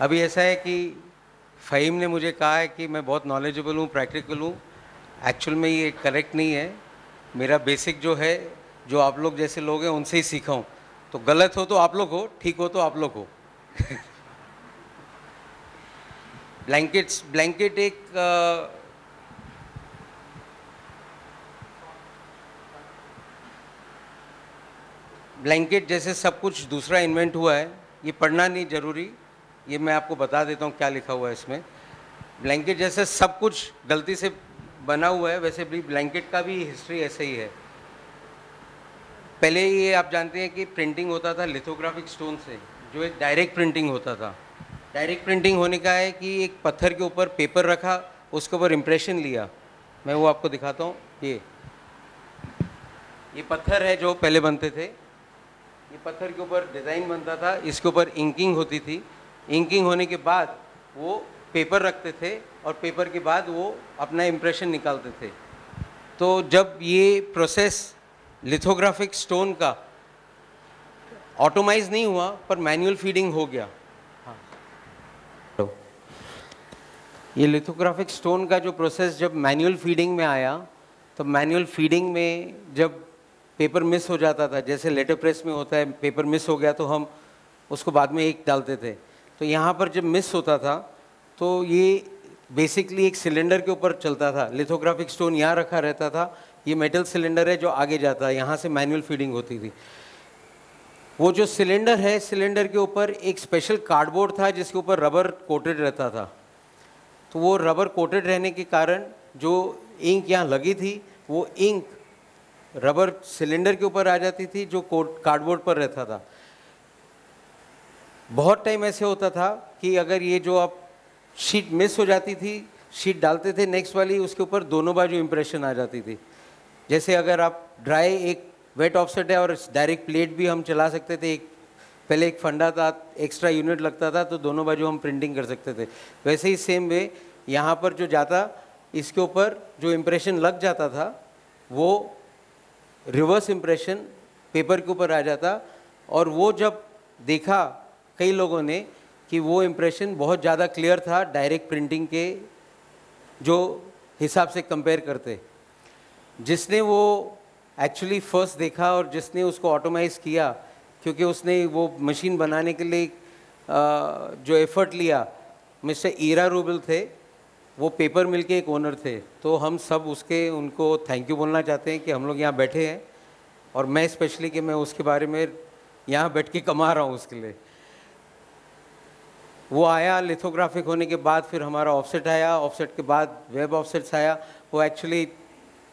अभी ऐसा है कि फ़हीम ने मुझे कहा है कि मैं बहुत नॉलेजेबल हूँ प्रैक्टिकल हूँ। एक्चुअल में ये करेक्ट नहीं है। मेरा बेसिक जो है, जो आप लोग जैसे लोग हैं, उनसे ही सीखा हूँ। तो गलत हो तो आप लोग हो, ठीक हो तो आप लोग हो। ब्लैंकेट्स ब्लैंकेट एक ब्लैंकेट जैसे सब कुछ दूसरा इन्वेंट हुआ है, ये पढ़ना नहीं ज़रूरी। ये मैं आपको बता देता हूँ क्या लिखा हुआ है इसमें। ब्लैंकेट जैसे सब कुछ गलती से बना हुआ है, वैसे भी ब्लैंकेट का भी हिस्ट्री ऐसे ही है। पहले ये आप जानते हैं कि प्रिंटिंग होता था लिथोग्राफिक स्टोन से, जो एक डायरेक्ट प्रिंटिंग होता था। डायरेक्ट प्रिंटिंग होने का है कि एक पत्थर के ऊपर पेपर रखा, उसके ऊपर इम्प्रेशन लिया। मैं वो आपको दिखाता हूँ, ये। ये पत्थर है जो पहले बनते थे। ये पत्थर के ऊपर डिज़ाइन बनता था, इसके ऊपर इंकिंग होती थी। इंकिंग होने के बाद वो पेपर रखते थे और पेपर के बाद वो अपना इम्प्रेशन निकालते थे। तो जब ये प्रोसेस लिथोग्राफिक स्टोन का ऑटोमाइज नहीं हुआ, पर मैनुअल फीडिंग हो गया। हाँ। ये लिथोग्राफिक स्टोन का जो प्रोसेस जब मैनुअल फीडिंग में आया तो मैनुअल फीडिंग में जब पेपर मिस हो जाता था, जैसे लेटर प्रेस में होता है पेपर मिस हो गया तो हम उसको बाद में एक डालते थे। तो यहाँ पर जब मिस होता था तो ये बेसिकली एक सिलेंडर के ऊपर चलता था। लिथोग्राफिक स्टोन यहाँ रखा रहता था। ये मेटल सिलेंडर है जो आगे जाता है। यहाँ से मैनुअल फीडिंग होती थी। वो जो सिलेंडर है सिलेंडर के ऊपर एक स्पेशल कार्डबोर्ड था, जिसके ऊपर रबर कोटेड रहता था। तो वो रबर कोटेड रहने के कारण जो इंक यहाँ लगी थी, वो इंक रबर सिलेंडर के ऊपर आ जाती थी, जो कार्डबोर्ड पर रहता था। बहुत टाइम ऐसे होता था कि अगर ये जो आप शीट मिस हो जाती थी शीट डालते थे नेक्स्ट वाली, उसके ऊपर दोनों बाजू इम्प्रेशन आ जाती थी। जैसे अगर आप ड्राई एक वेट ऑफसेट है और डायरेक्ट प्लेट भी हम चला सकते थे, एक पहले एक फंडा था एक्स्ट्रा यूनिट लगता था तो दोनों बाजू हम प्रिंटिंग कर सकते थे। वैसे ही सेम वे यहाँ पर जो जाता, इसके ऊपर जो इम्प्रेशन लग जाता था, वो रिवर्स इम्प्रेशन पेपर के ऊपर आ जाता और वो जब देखा कई लोगों ने कि वो इम्प्रेशन बहुत ज़्यादा क्लियर था डायरेक्ट प्रिंटिंग के, जो हिसाब से कंपेयर करते। जिसने वो एक्चुअली फ़र्स्ट देखा और जिसने उसको ऑटोमाइज किया, क्योंकि उसने वो मशीन बनाने के लिए जो एफर्ट लिया, मिस्टर ईरा रूबल थे, वो पेपर मिल के एक ओनर थे। तो हम सब उसके, उनको थैंक यू बोलना चाहते हैं कि हम लोग यहाँ बैठे हैं और मैं स्पेशली कि मैं उसके बारे में यहाँ बैठ के कमा रहा हूँ उसके लिए। वो आया लिथोग्राफिक होने के बाद फिर हमारा ऑफसेट आया ऑफसेट के बाद वेब ऑफसेट्स आया वो एक्चुअली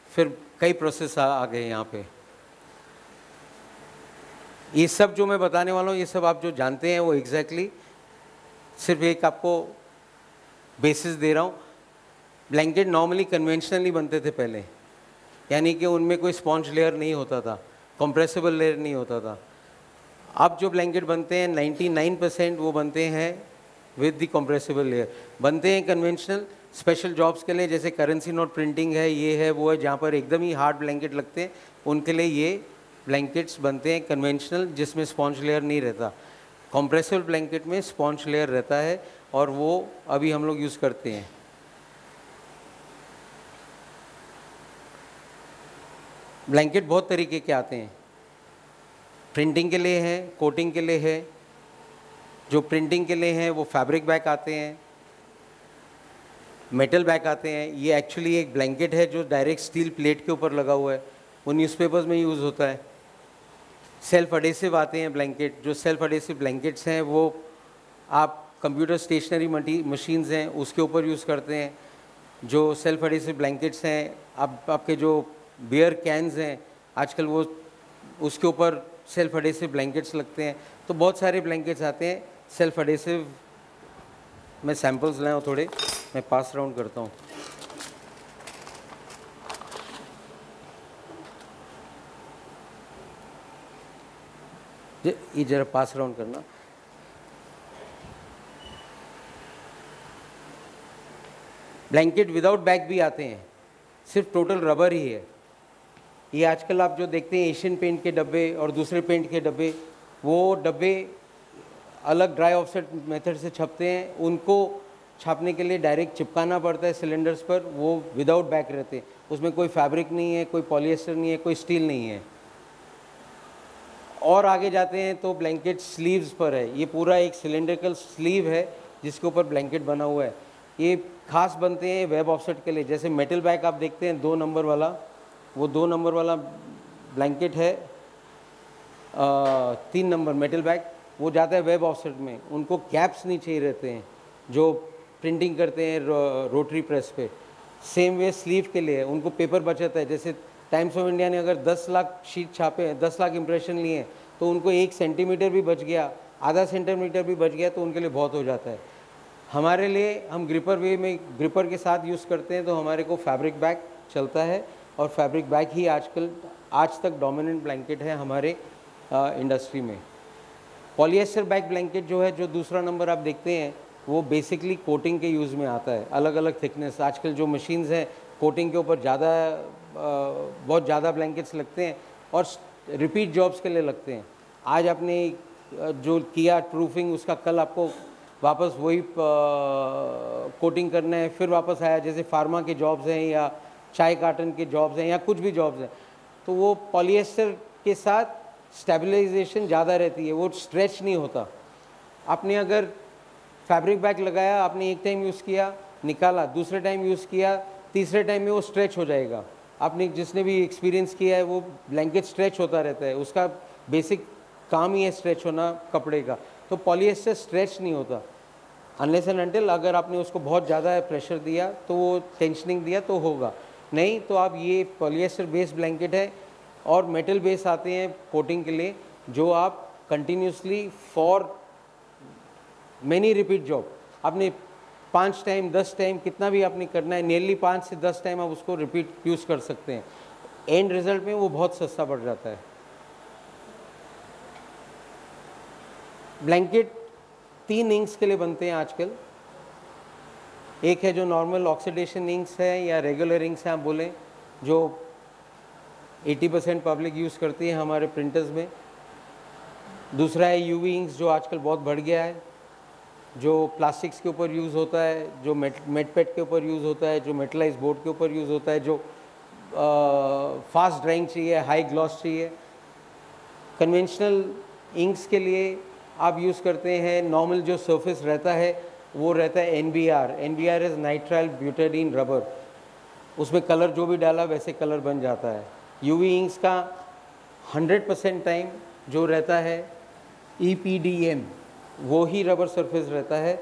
फिर कई प्रोसेस आ, आ गए यहाँ पे। ये सब जो मैं बताने वाला हूँ ये सब आप जो जानते हैं वो एग्जैक्टली exactly सिर्फ़ एक आपको बेसिस दे रहा हूँ। ब्लैंकेट नॉर्मली कन्वेंशनली बनते थे पहले। यानी कि उनमें कोई स्पॉन्ज लेयर नहीं होता था कंप्रेसिबल लेयर नहीं होता था। अब जो ब्लैंकेट बनते हैं 99 परसेंट वो बनते हैं विद दी कंप्रेसिबल लेयर बनते हैं कन्वेंशनल स्पेशल जॉब्स के लिए, जैसे करेंसी नोट प्रिंटिंग है, ये है, वो है, जहाँ पर एकदम ही हार्ड ब्लैंकेट लगते हैं, उनके लिए ये ब्लैंकेट्स बनते हैं कन्वेंशनल जिसमें स्पॉन्ज लेयर नहीं रहता। कॉम्प्रेसिबल ब्लैंकेट में स्पॉन्ज लेयर रहता है, और वो अभी हम लोग यूज़ करते हैं। ब्लैंकेट बहुत तरीके के आते हैं। प्रिंटिंग के लिए है कोटिंग के लिए है जो प्रिंटिंग के लिए हैं, वो फैब्रिक बैग आते हैं मेटल बैग आते हैं। ये एक्चुअली एक ब्लैंकेट है जो डायरेक्ट स्टील प्लेट के ऊपर लगा हुआ है। वो न्यूज़पेपर्स में यूज़ होता है। सेल्फ अडेसिव आते हैं ब्लैंकेट जो सेल्फ अडेसिव ब्लैंकेट्स हैं, वो आप कंप्यूटर स्टेशनरी मशीन्स हैं, उसके ऊपर यूज़ करते हैं। जो सेल्फ अडेसिव ब्लैंकेट्स हैं आप आपके जो बियर कैंस हैं, आजकल वो, उसके ऊपर सेल्फ अडेसिव ब्लैंकेट्स लगते हैं। तो बहुत सारे ब्लैंकेट्स आते हैं। सेल्फ एडेसिव मैं सैम्पल्स लाए थोड़े, मैं पास राउंड करता हूँ। ये जरा पास राउंड करना। ब्लैंकेट विदाउट बैग भी आते हैं, सिर्फ़ टोटल रबर ही है। ये आजकल आप जो देखते हैं एशियन पेंट के डब्बे और दूसरे पेंट के डब्बे, वो डब्बे अलग ड्राई ऑफसेट मेथड से छपते हैं उनको छापने के लिए डायरेक्ट चिपकाना पड़ता है सिलेंडर्स पर वो विदाउट बैक रहते हैं। उसमें कोई फैब्रिक नहीं है कोई पॉलिएस्टर नहीं है कोई स्टील नहीं है। और आगे जाते हैं तो ब्लैंकेट स्लीव्स पर है। ये पूरा एक सिलेंड्रिकल स्लीव है जिसके ऊपर ब्लैंकेट बना हुआ है। ये खास बनते हैं वेब ऑफसेट के लिए। जैसे मेटल बैग आप देखते हैं दो नंबर वाला वो दो नंबर वाला ब्लैंकेट है आ, तीन नंबर मेटल बैग वो जाता है वेब ऑफसेट में। उनको कैप्स नहीं चाहिए रहते हैं जो प्रिंटिंग करते हैं रो, रोटरी प्रेस पे। सेम वे स्लीव के लिए उनको पेपर बचत है। जैसे टाइम्स ऑफ़ इंडिया ने अगर 10 लाख शीट छापे हैं 10 लाख इंप्रेशन लिए हैं तो उनको एक सेंटीमीटर भी बच गया आधा सेंटीमीटर भी बच गया तो उनके लिए बहुत हो जाता है। हमारे लिए हम ग्रिपर वे में ग्रिपर के साथ यूज़ करते हैं तो हमारे को फैब्रिक बैग चलता है और फैब्रिक बैग ही आजकल आज तक डोमिनेंट ब्लैंकेट है हमारे आ, इंडस्ट्री में। पॉलिएस्टर बैग ब्लैंकेट जो है, जो दूसरा नंबर आप देखते हैं, वो बेसिकली कोटिंग के यूज़ में आता है। अलग अलग थिकनेस आजकल जो मशीन्स हैं कोटिंग के ऊपर ज़्यादा बहुत ज़्यादा ब्लैंकेट्स लगते हैं और रिपीट जॉब्स के लिए लगते हैं। आज आपने जो किया प्रूफिंग उसका कल आपको वापस वही कोटिंग करना है, फिर वापस आया, जैसे फार्मा के जॉब्स हैं या चाय कार्टन के जॉब्स हैं या कुछ भी जॉब्स हैं। तो वो पॉलिएस्टर के साथ स्टेबलाइजेशन ज़्यादा रहती है, वो स्ट्रेच नहीं होता। आपने अगर फैब्रिक बैग लगाया, आपने एक टाइम यूज़ किया, निकाला, दूसरे टाइम यूज़ किया, तीसरे टाइम में वो स्ट्रेच हो जाएगा। आपने जिसने भी एक्सपीरियंस किया है, वो ब्लैंकेट स्ट्रेच होता रहता है, उसका बेसिक काम ही है स्ट्रेच होना कपड़े का। तो पॉलिएस्टर स्ट्रेच नहीं होता। अनलेस एंड अनटिल अगर आपने उसको बहुत ज़्यादा प्रेशर दिया तो वो टेंशनिंग दिया तो होगा। नहीं तो आप ये पॉलिएस्टर बेस्ड ब्लैंकेट है और मेटल बेस आते हैं कोटिंग के लिए, जो आप continuously for many repeat job आपने पाँच टाइम दस टाइम कितना भी आपने करना है नियरली पाँच से दस टाइम आप उसको रिपीट यूज़ कर सकते हैं। एंड रिज़ल्ट में वो बहुत सस्ता पड़ जाता है। ब्लैंकेट तीन इंक्स के लिए बनते हैं आजकल। एक है जो नॉर्मल ऑक्सीडेशन इंक्स है या रेगुलर इंक्स हैं आप बोलें, जो 80 परसेंट पब्लिक यूज़ करती है हमारे प्रिंटर्स में। दूसरा है यूवी इंक्स जो आजकल बहुत बढ़ गया है, जो प्लास्टिक्स के ऊपर यूज़ होता है, जो मेट मेटपेट के ऊपर यूज़ होता है, जो मेटलाइज बोर्ड के ऊपर यूज़ होता है, जो फास्ट ड्राइंग चाहिए हाई ग्लॉस चाहिए। कन्वेंशनल इंक्स के लिए आप यूज़ करते हैं नॉर्मल जो सरफेस रहता है, वो रहता है N B R N B R is nitrile butadiene rubber उसमें कलर जो भी डाला, वैसे कलर बन जाता है। यू इंक्स का 100 परसेंट टाइम जो रहता है ई एम वो ही रबर सरफेस रहता है।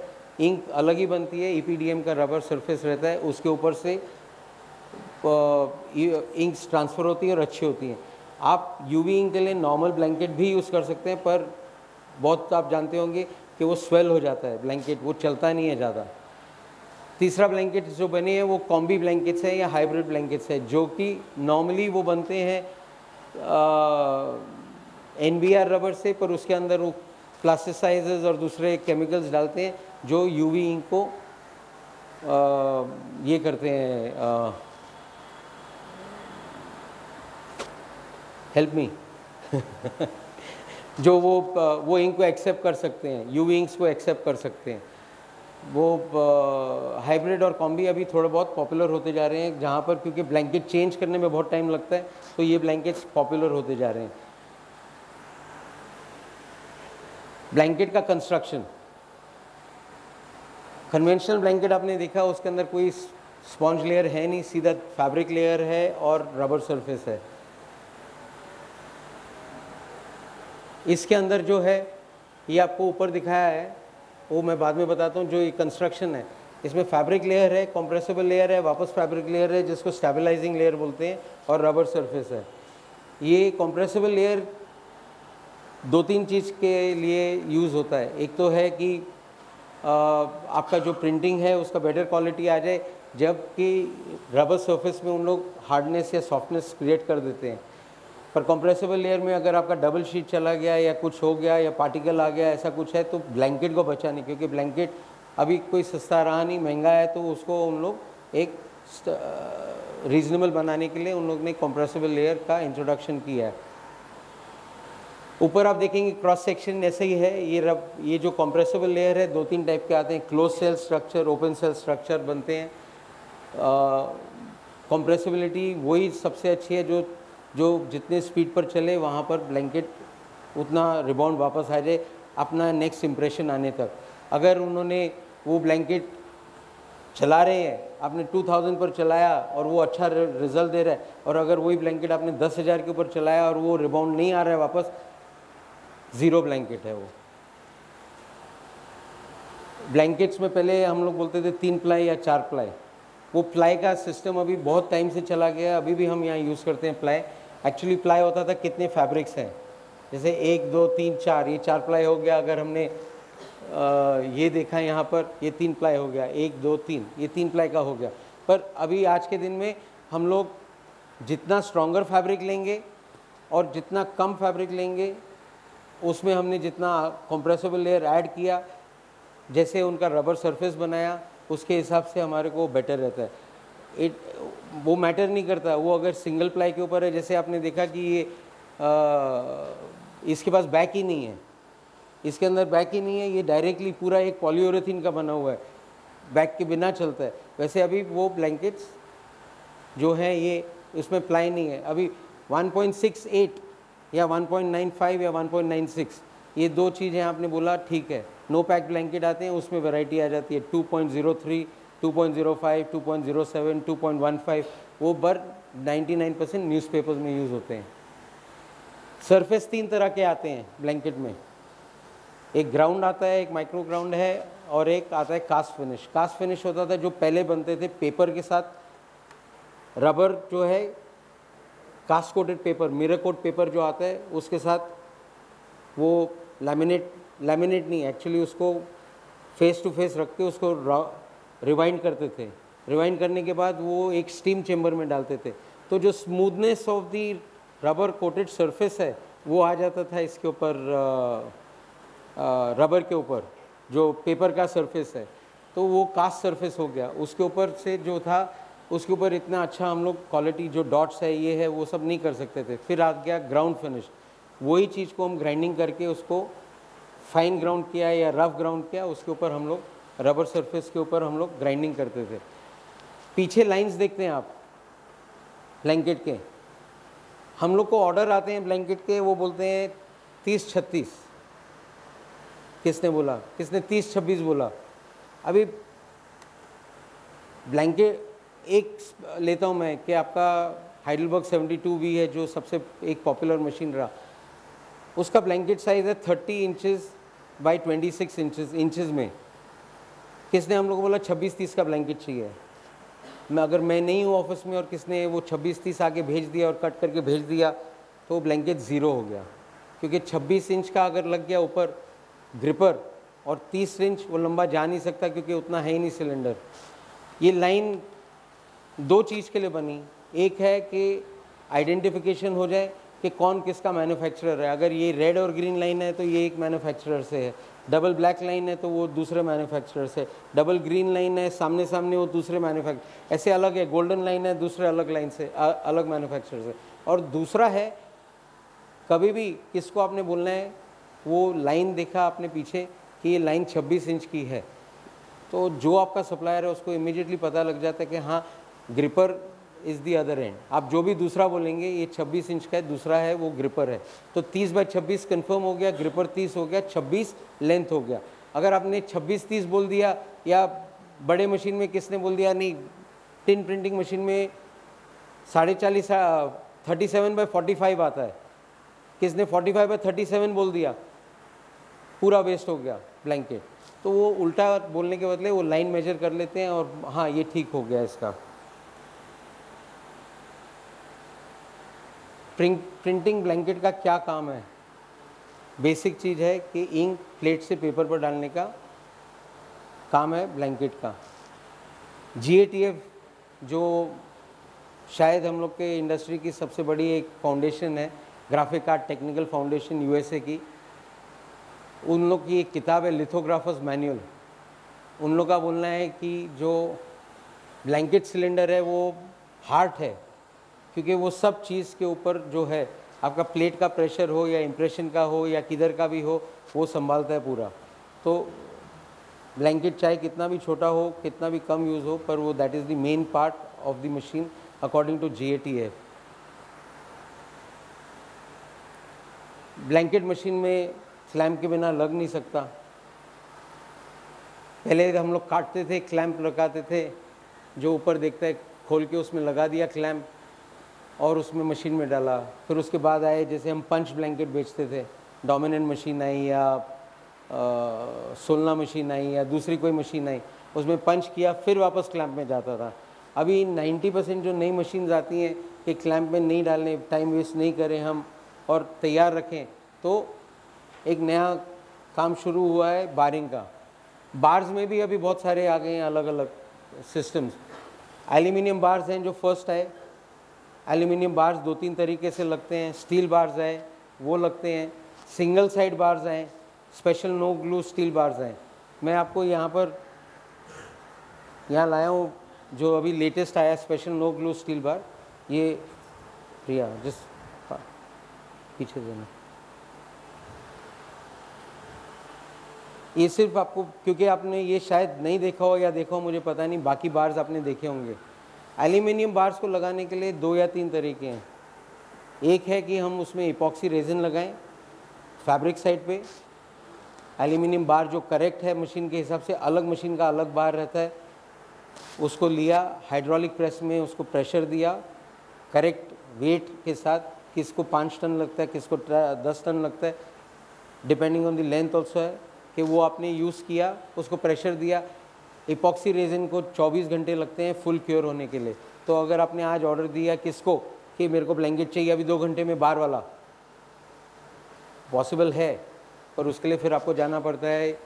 इंक अलग ही बनती है ई पी डी एम का रबर सरफेस रहता है, उसके ऊपर से इंक्स ट्रांसफ़र होती है और अच्छी होती हैं। आप यू इंक के लिए नॉर्मल ब्लैंकेट भी यूज़ कर सकते हैं, पर बहुत आप जानते होंगे कि वो स्वेल हो जाता है ब्लैंकेट वो चलता नहीं है ज़्यादा। तीसरा ब्लैंकेट जो बने हैं वो कॉम्बी ब्लैंकेट्स हैं या हाइब्रिड ब्लैंकेट्स हैं जो कि नॉर्मली वो बनते हैं एन बी आर रबर से पर उसके अंदर वो प्लास्टिसाइजेज और दूसरे केमिकल्स डालते हैं जो यू वी इंक को आ, ये करते हैं हेल्प मी जो वो वो इंक को एक्सेप्ट कर सकते हैं यू वी इंक्स को एक्सेप्ट कर सकते हैं। वो हाइब्रिड और कॉम्बी अभी थोड़े बहुत पॉपुलर होते जा रहे हैं, जहाँ पर क्योंकि ब्लैंकेट चेंज करने में बहुत टाइम लगता है तो ये ब्लैंकेट्स पॉपुलर होते जा रहे हैं। ब्लैंकेट का कंस्ट्रक्शन कन्वेंशनल ब्लैंकेट आपने देखा, उसके अंदर कोई स्पॉन्ज लेयर है नहीं, सीधा फैब्रिक लेयर है और रबर सरफेस है। इसके अंदर जो है, ये आपको ऊपर दिखाया है वो मैं बाद में बताता हूँ जो ये कंस्ट्रक्शन है इसमें फैब्रिक लेयर है कॉम्प्रेसिबल लेयर है वापस फैब्रिक लेयर है जिसको स्टेबलाइजिंग लेयर बोलते हैं और रबर सरफेस है। ये कॉम्प्रेसिबल लेयर दो तीन चीज़ के लिए यूज़ होता है। एक तो है कि आ, आपका जो प्रिंटिंग है उसका बेटर क्वालिटी आ जाए जबकि रबर सरफेस में उन लोग हार्डनेस या सॉफ्टनेस क्रिएट कर देते हैं। पर कंप्रेसिबल लेयर में अगर आपका डबल शीट चला गया या कुछ हो गया या पार्टिकल आ गया, ऐसा कुछ है तो ब्लैंकेट को बचा नहीं क्योंकि ब्लैंकेट अभी कोई सस्ता रहा नहीं, महँगा है तो उसको उन लोग एक रीजनेबल बनाने के लिए उन लोग ने कंप्रेसिबल लेयर का इंट्रोडक्शन किया है। ऊपर आप देखेंगे क्रॉस सेक्शन ऐसे ही है, ये रब, ये जो कंप्रेसिबल लेयर है दो तीन टाइप के आते हैं close cell structure open cell structure बनते हैं। कंप्रेसिबिलिटी वही सबसे अच्छी है जो जो जितने स्पीड पर चले, वहाँ पर ब्लैंकेट उतना रिबाउंड वापस आ जाए, अपना नेक्स्ट इम्प्रेशन आने तक। अगर उन्होंने वो ब्लैंकेट चला रहे हैं, आपने 2000 पर चलाया और वो अच्छा रिज़ल्ट दे रहा है, और अगर वही ब्लैंकेट आपने 10000 के ऊपर चलाया और वो रिबाउंड नहीं आ रहा है वापस ज़ीरो ब्लैंकेट है वो। ब्लैंकेट्स में पहले हम लोग बोलते थे तीन प्लाई या चार प्लाई वो प्लाई का सिस्टम अभी बहुत टाइम से चला गया अभी भी हम यहाँ यूज़ करते हैं प्लाई एक्चुअली प्लाई होता था कितने फैब्रिक्स हैं? जैसे एक, दो, तीन, चार, ये चार प्लाई हो गया, अगर हमने ये देखा यहाँ पर, ये तीन प्लाई हो गया, एक, दो, तीन, ये तीन प्लाई का हो गया। पर अभी आज के दिन में हम लोग जितना स्ट्रॉन्गर फैब्रिक लेंगे और जितना कम फैब्रिक लेंगे, उसमें हमने जितना कंप्रेसिबल लेयर ऐड किया, जैसे उनका रबर सरफेस बनाया, उसके हिसाब से हमारे को बेटर रहता है। इट वो मैटर नहीं करता। वो अगर सिंगल प्लाई के ऊपर है जैसे आपने देखा कि ये आ, इसके पास बैक ही नहीं है। इसके अंदर बैक ही नहीं है ये डायरेक्टली पूरा एक पॉलीओरेथिन का बना हुआ है। बैक के बिना चलता है। वैसे अभी वो ब्लैंकेट्स जो हैं ये उसमें प्लाई नहीं है। अभी 1.68 या 1.95 या 1.96 ये दो चीज़ें आपने बोला ठीक है। नो पैक ब्लैंकेट आते हैं उसमें वैरायटी आ जाती है। 2.03, 2.05, 2.07, 2.15 वो बर 99 परसेंट न्यूज़पेपर्स में यूज़ होते हैं। सरफेस तीन तरह के आते हैं ब्लैंकेट में। एक ग्राउंड आता है एक माइक्रो ग्राउंड है और एक आता है कास्ट फिनिश कास्ट फिनिश होता था जो पहले बनते थे पेपर के साथ। रबर जो है cast coated paper mirror coat paper जो आता है उसके साथ वो लैमिनेट लैमिनेट नहीं एक्चुअली उसको फेस टू फेस रख के उसको रिवाइंड करते थे। रिवाइंड करने के बाद वो एक स्टीम चेम्बर में डालते थे। तो जो smoothness of the rubber coated surface है, वो आ जाता था इसके ऊपर रबर के ऊपर, जो पेपर का सरफेस है। तो वो कास्ट सरफेस हो गया। उसके ऊपर से जो था, उसके ऊपर इतना अच्छा हम लोग क्वालिटी जो डॉट्स है, ये है, वो सब नहीं कर सकते थे। फिर आ गया ग्राउंड फिनिश वही चीज़ को हम ग्राइंडिंग करके उसको फाइन ग्राउंड किया या रफ ग्राउंड किया, उसके ऊपर हम लोग रबर सरफेस के ऊपर हम लोग ग्राइंडिंग करते थे। पीछे लाइंस देखते हैं आप ब्लैंकेट के। हम लोग को ऑर्डर आते हैं ब्लैंकेट के, वो बोलते हैं तीस छत्तीस। किसने बोला? किसने तीस छब्बीस बोला? अभी ब्लैंकेट एक लेता हूँ मैं कि आपका हाइडलबर्ग 72 भी है, जो सबसे एक पॉपुलर मशीन रहा। उसका ब्लैंकेट साइज़ है 30 इंचेस बाई 26 इंचेस इंचेस में। किसने हम लोग को बोला 26 तीस का ब्लैंकेट चाहिए? मैं, अगर मैं नहीं हूँ ऑफ़िस में और किसने वो 26 तीस आके भेज दिया और कट करके भेज दिया तो ब्लैंकेट ज़ीरो हो गया. क्योंकि 26 इंच का अगर लग गया ऊपर ग्रिपर और 30 इंच वो लंबा जा नहीं सकता क्योंकि उतना है ही नहीं सिलेंडर ये लाइन दो चीज़ के लिए बनी। एक है कि आइडेंटिफिकेशन हो जाए कि कौन किसका मैन्युफैक्चरर है? अगर ये रेड और ग्रीन लाइन है तो ये एक मैन्युफैक्चरर से है। डबल ब्लैक लाइन है तो वो दूसरे मैन्युफैक्चरर से डबल ग्रीन लाइन है सामने सामने वो दूसरे मैन्युफैक्चर ऐसे अलग है। गोल्डन लाइन है, दूसरे अलग लाइन से अलग मैन्युफैक्चरर से। और दूसरा है, कभी भी किसको आपने बोलना है, वो लाइन देखा आपने पीछे कि ये लाइन 26 इंच की है। तो जो आपका सप्लायर है, उसको इमीडिएटली पता लग जाता है कि हाँ gripper is the other end आप जो भी दूसरा बोलेंगे, ये 26 इंच का है, दूसरा है, वो ग्रिपर है। तो 30 बाई 26 कंफर्म हो गया ग्रिपर 30 हो गया 26 लेंथ हो गया। अगर आपने 26 30 बोल दिया, या बड़े मशीन में किसने बोल दिया, नहीं टिन प्रिंटिंग मशीन में साढ़े चालीस thirty seven by forty five आता है। किसने forty five by thirty seven बोल दिया, पूरा वेस्ट हो गया ब्लैंकेट तो वो उल्टा बोलने के बदले वो लाइन मेजर कर लेते हैं और हाँ ये ठीक हो गया इसका। प्रिंट प्रिंटिंग ब्लैंकेट का क्या काम है? बेसिक चीज़ है कि इंक प्लेट से पेपर पर डालने का काम है ब्लैंकेट का। जीएटीएफ जो शायद हम लोग के इंडस्ट्री की सबसे बड़ी एक फाउंडेशन है graphic art technical foundation USA की, उन लोग की एक किताब है लिथोग्राफर्स मैनुअल उन लोग का बोलना है कि जो ब्लैंकेट सिलेंडर है वो हार्ट है। क्योंकि वो सब चीज़ के ऊपर जो है, आपका प्लेट का प्रेशर हो या इम्प्रेशन का हो या किधर का भी हो, वो संभालता है पूरा। तो ब्लैंकेट चाहे कितना भी छोटा हो, कितना भी कम यूज़ हो, पर वो that is the main part of the machine according to G A T F blanket machine में क्लैम्प के बिना लग नहीं सकता। पहले हम लोग काटते थे क्लैम्प लगाते थे, जो ऊपर देखता है, खोल के उसमें लगा दिया क्लैम्प और उसमें मशीन में डाला। फिर उसके बाद आए, जैसे हम पंच ब्लैंकेट बेचते थे। डोमिनेंट मशीन आई या सोलना मशीन आई या दूसरी कोई मशीन आई, उसमें पंच किया, फिर वापस क्लैंप में जाता था। अभी 90 परसेंट जो नई मशीन आती हैं, कि क्लैंप में नहीं डालने टाइम वेस्ट नहीं करें हम और तैयार रखें तो एक नया काम शुरू हुआ है बारिंग का। बार्स में भी अभी बहुत सारे आ गए हैं अलग अलग सिस्टम्स एल्यूमिनियम बार्स हैं जो फ़र्स्ट आए एल्यूमिनियम बार्स दो तीन तरीके से लगते हैं स्टील बार्स आए वो लगते हैं। सिंगल साइड बार्स आए special no glue steel bars हैं। मैं आपको यहाँ पर यहाँ लाया हूँ जो अभी लेटेस्ट आया special no glue steel bar ये प्रिया जिस हाँ, पीछे देना ये सिर्फ़ आपको क्योंकि आपने ये शायद नहीं देखा हो या देखा हो मुझे पता नहीं बाकी बार्स आपने देखे होंगे। एल्यूमिनियम बार्स को लगाने के लिए दो या तीन तरीके हैं। एक है कि हम उसमें इपॉक्सी रेजिन लगाएँ फैब्रिक साइड पे। एल्यूमिनियम बार जो करेक्ट है मशीन के हिसाब से, अलग मशीन का अलग बार रहता है। उसको लिया हाइड्रोलिक प्रेस में उसको प्रेशर दिया करेक्ट वेट के साथ किसको पाँच टन लगता है, किसको दस टन लगता है। Depending on the length also है कि वो आपने यूज़ किया, उसको प्रेशर दिया इपॉक्सी रेजिन को 24 घंटे लगते हैं फुल क्योर होने के लिए। तो अगर आपने आज ऑर्डर दिया किसको कि मेरे को ब्लैंकेट चाहिए अभी दो घंटे में बार वाला पॉसिबल है, पर उसके लिए फिर आपको जाना पड़ता है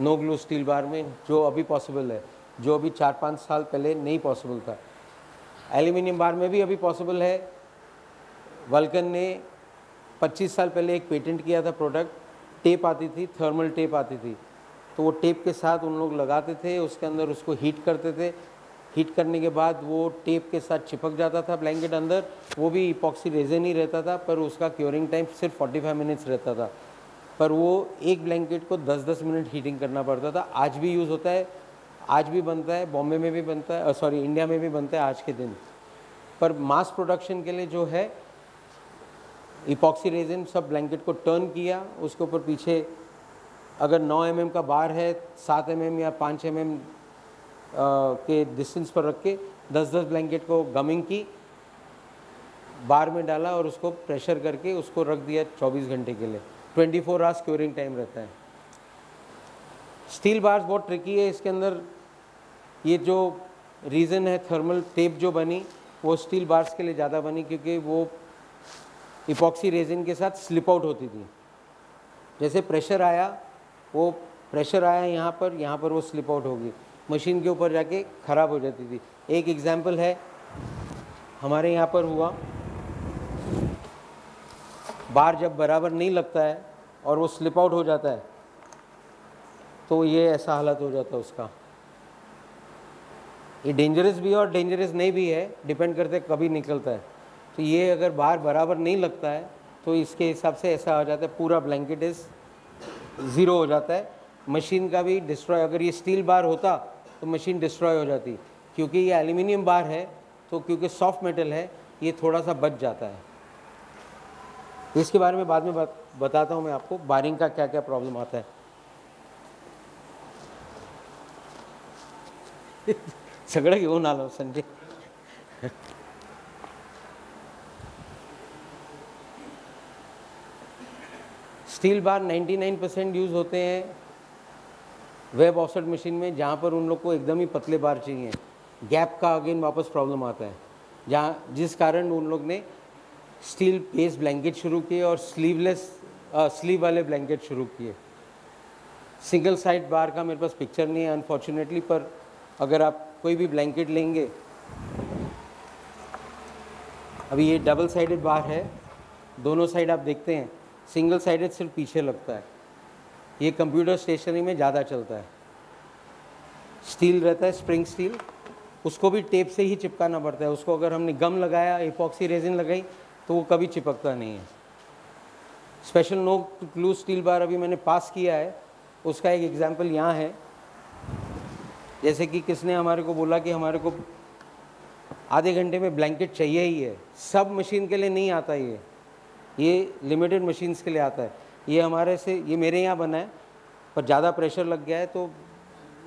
नो ग्लू स्टील बार में, जो अभी पॉसिबल है, जो अभी चार पाँच साल पहले नहीं पॉसिबल था। एल्यूमिनियम बार में भी अभी पॉसिबल है। वल्कन ने 25 साल पहले एक पेटेंट किया था प्रोडक्ट टेप आती थी थर्मल टेप आती थी। तो वो टेप के साथ उन लोग लगाते थे, उसके अंदर उसको हीट करते थे। हीट करने के बाद वो टेप के साथ चिपक जाता था ब्लैंकेट अंदर। वो भी इपॉक्सी रेजन ही रहता था, पर उसका क्योरिंग टाइम सिर्फ़ 45 मिनट्स रहता था। पर वो एक ब्लैंकेट को 10-10 मिनट हीटिंग करना पड़ता था। आज भी यूज़ होता है, आज भी बनता है, बॉम्बे में भी बनता है सॉरी इंडिया में भी बनता है आज के दिन। पर मास प्रोडक्शन के लिए जो है इपॉक्सी रेजन सब ब्लैंकेट को टर्न किया, उसके ऊपर पीछे अगर 9 एम mm का बार है 7 एम mm या 5 एम mm के डिस्टेंस पर रख के 10-10 ब्लैंकेट को गमिंग की, बार में डाला और उसको प्रेशर करके उसको रख दिया 24 घंटे के लिए। 24 फोर आवर्स क्योरिंग टाइम रहता है। स्टील बार्स बहुत ट्रिकी है, इसके अंदर ये जो रीज़न है थर्मल टेप जो बनी, वो स्टील बार्स के लिए ज़्यादा बनी क्योंकि वो इपॉक्सी रेजिन के साथ स्लिप आउट होती थी। जैसे प्रेशर आया वो प्रेशर आया यहाँ पर यहाँ पर वो स्लिप आउट होगी मशीन के ऊपर जाके ख़राब हो जाती थी। एक एग्ज़ाम्पल है, हमारे यहाँ पर हुआ। बार जब बराबर नहीं लगता है और वो स्लिप आउट हो जाता है तो ये ऐसा हालत हो जाता है उसका। ये डेंजरस भी है और डेंजरस नहीं भी है डिपेंड करते कभी निकलता है। तो ये अगर बार बराबर नहीं लगता है तो इसके हिसाब से ऐसा हो जाता है, पूरा ब्लैंकेट इज़ ज़ीरो हो जाता है। मशीन का भी डिस्ट्रॉय अगर ये स्टील बार होता तो मशीन डिस्ट्रॉय हो जाती। क्योंकि ये एल्यूमिनियम बार है तो क्योंकि सॉफ्ट मेटल है, ये थोड़ा सा बच जाता है। इसके बारे में बाद में बताता हूँ मैं आपको, बारिंग का क्या क्या प्रॉब्लम आता है। झगड़ा क्यों ना लो, Sanjay? Steel bar 99 percent use होते हैं वेब ऑफसेट मशीन में, जहाँ पर उन लोग को एकदम ही पतले बार चाहिए। गैप का अगेन वापस प्रॉब्लम आता है। जहाँ, जिस कारण उन लोग ने स्टील बेस ब्लैंकेट शुरू किए और स्लीवलेस स्लीव वाले ब्लैंकेट शुरू किए। सिंगल साइड बार का मेरे पास पिक्चर नहीं है अनफॉर्चुनेटली पर अगर आप कोई भी ब्लैंकेट लेंगे, अभी ये डबल साइडेड बार है। दोनों साइड आप देखते हैं। सिंगल साइडेड सिर्फ़ पीछे लगता है। ये कंप्यूटर स्टेशनरी में ज़्यादा चलता है। स्टील रहता है, स्प्रिंग स्टील। उसको भी टेप से ही चिपकाना पड़ता है। उसको अगर हमने गम लगाया इपॉक्सी रेजिन लगाई तो वो कभी चिपकता नहीं है। Special no glue steel bar अभी मैंने पास किया है। उसका एक एग्ज़ाम्पल यहाँ है। जैसे कि किसने हमारे को बोला कि हमारे को आधे घंटे में ब्लैंकेट चाहिए ही है। सब मशीन के लिए नहीं आता ये। ये लिमिटेड मशीन्स के लिए आता है। ये हमारे से, ये मेरे यहाँ बना है, पर ज़्यादा प्रेशर लग गया है तो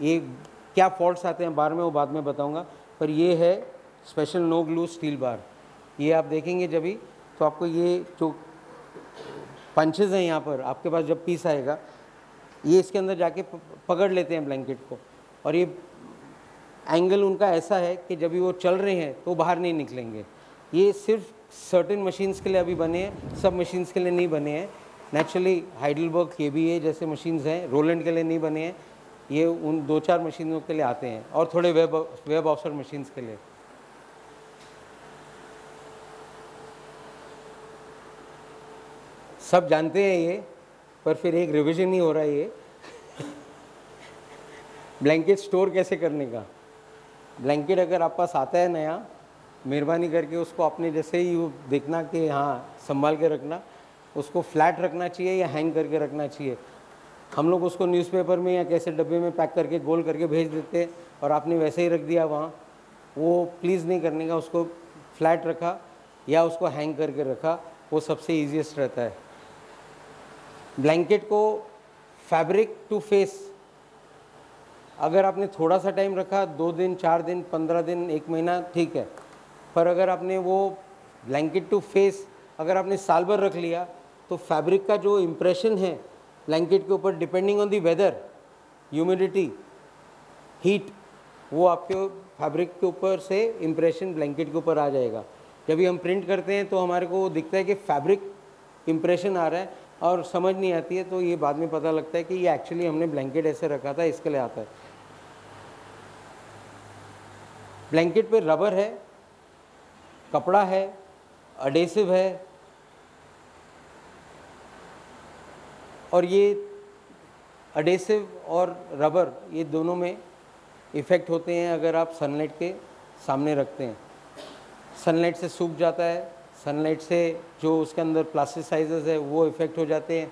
ये क्या फॉल्ट्स आते हैं बार में, वो बाद में बताऊँगा। पर ये है special no glue steel bar ये आप देखेंगे जब भी तो आपको ये जो पंचेज हैं यहाँ पर, आपके पास जब पीस आएगा, ये इसके अंदर जाके पकड़ लेते हैं ब्लैंकेट को। और ये एंगल उनका ऐसा है कि जब भी वो चल रहे हैं तो बाहर नहीं निकलेंगे। ये सिर्फ़ सर्टेन मशीन्स के लिए अभी बने हैं, सब मशीन्स के लिए नहीं बने हैं। नेचुरली हाइडलबर्ग के भी है, जैसे मशीन्स हैं रोलैंड के लिए नहीं बने हैं। ये उन दो चार मशीनों के लिए आते हैं और थोड़े वेब वेब ऑफ़र मशीन्स के लिए। सब जानते हैं ये, पर फिर एक रिविजन ही हो रहा है ये। ब्लैंकेट स्टोर कैसे करने का? ब्लैंकेट अगर आप पास आता है नया मेहरबानी करके उसको अपने जैसे ही देखना कि हाँ संभाल के रखना, उसको फ्लैट रखना चाहिए या हैंग करके रखना चाहिए। हम लोग उसको न्यूज़पेपर में या कैसे डब्बे में पैक करके, गोल करके भेज देते और आपने वैसे ही रख दिया वहाँ। वो प्लीज़ नहीं करने का, उसको फ्लैट रखा या उसको हैंग करके रखा, वो सबसे ईजिएस्ट रहता है। ब्लैंकेट को फैब्रिक टू फेस अगर आपने थोड़ा सा टाइम रखा, दो दिन, चार दिन, पंद्रह दिन, एक महीना, ठीक है। पर अगर आपने वो ब्लैंकेट टू फेस अगर आपने साल भर रख लिया तो फैब्रिक का जो इम्प्रेशन है ब्लैंकेट के ऊपर depending on the weather humidity heat वो आपके फैब्रिक के ऊपर से इम्प्रेशन ब्लैंकेट के ऊपर आ जाएगा। जब भी हम प्रिंट करते हैं तो हमारे को दिखता है कि फैब्रिक इम्प्रेशन आ रहा है और समझ नहीं आती है तो ये बाद में पता लगता है कि ये एक्चुअली हमने ब्लैंकेट ऐसे रखा था, इसके लिए आता है। ब्लैंकेट पे रबर है कपड़ा है अडेसिव है, और ये अडेसिव और रबर ये दोनों में इफ़ेक्ट होते हैं अगर आप सनलाइट के सामने रखते हैं। सनलाइट से सूख जाता है सनलाइट से जो उसके अंदर प्लास्टिसाइजर्स है, वो इफ़ेक्ट हो जाते हैं,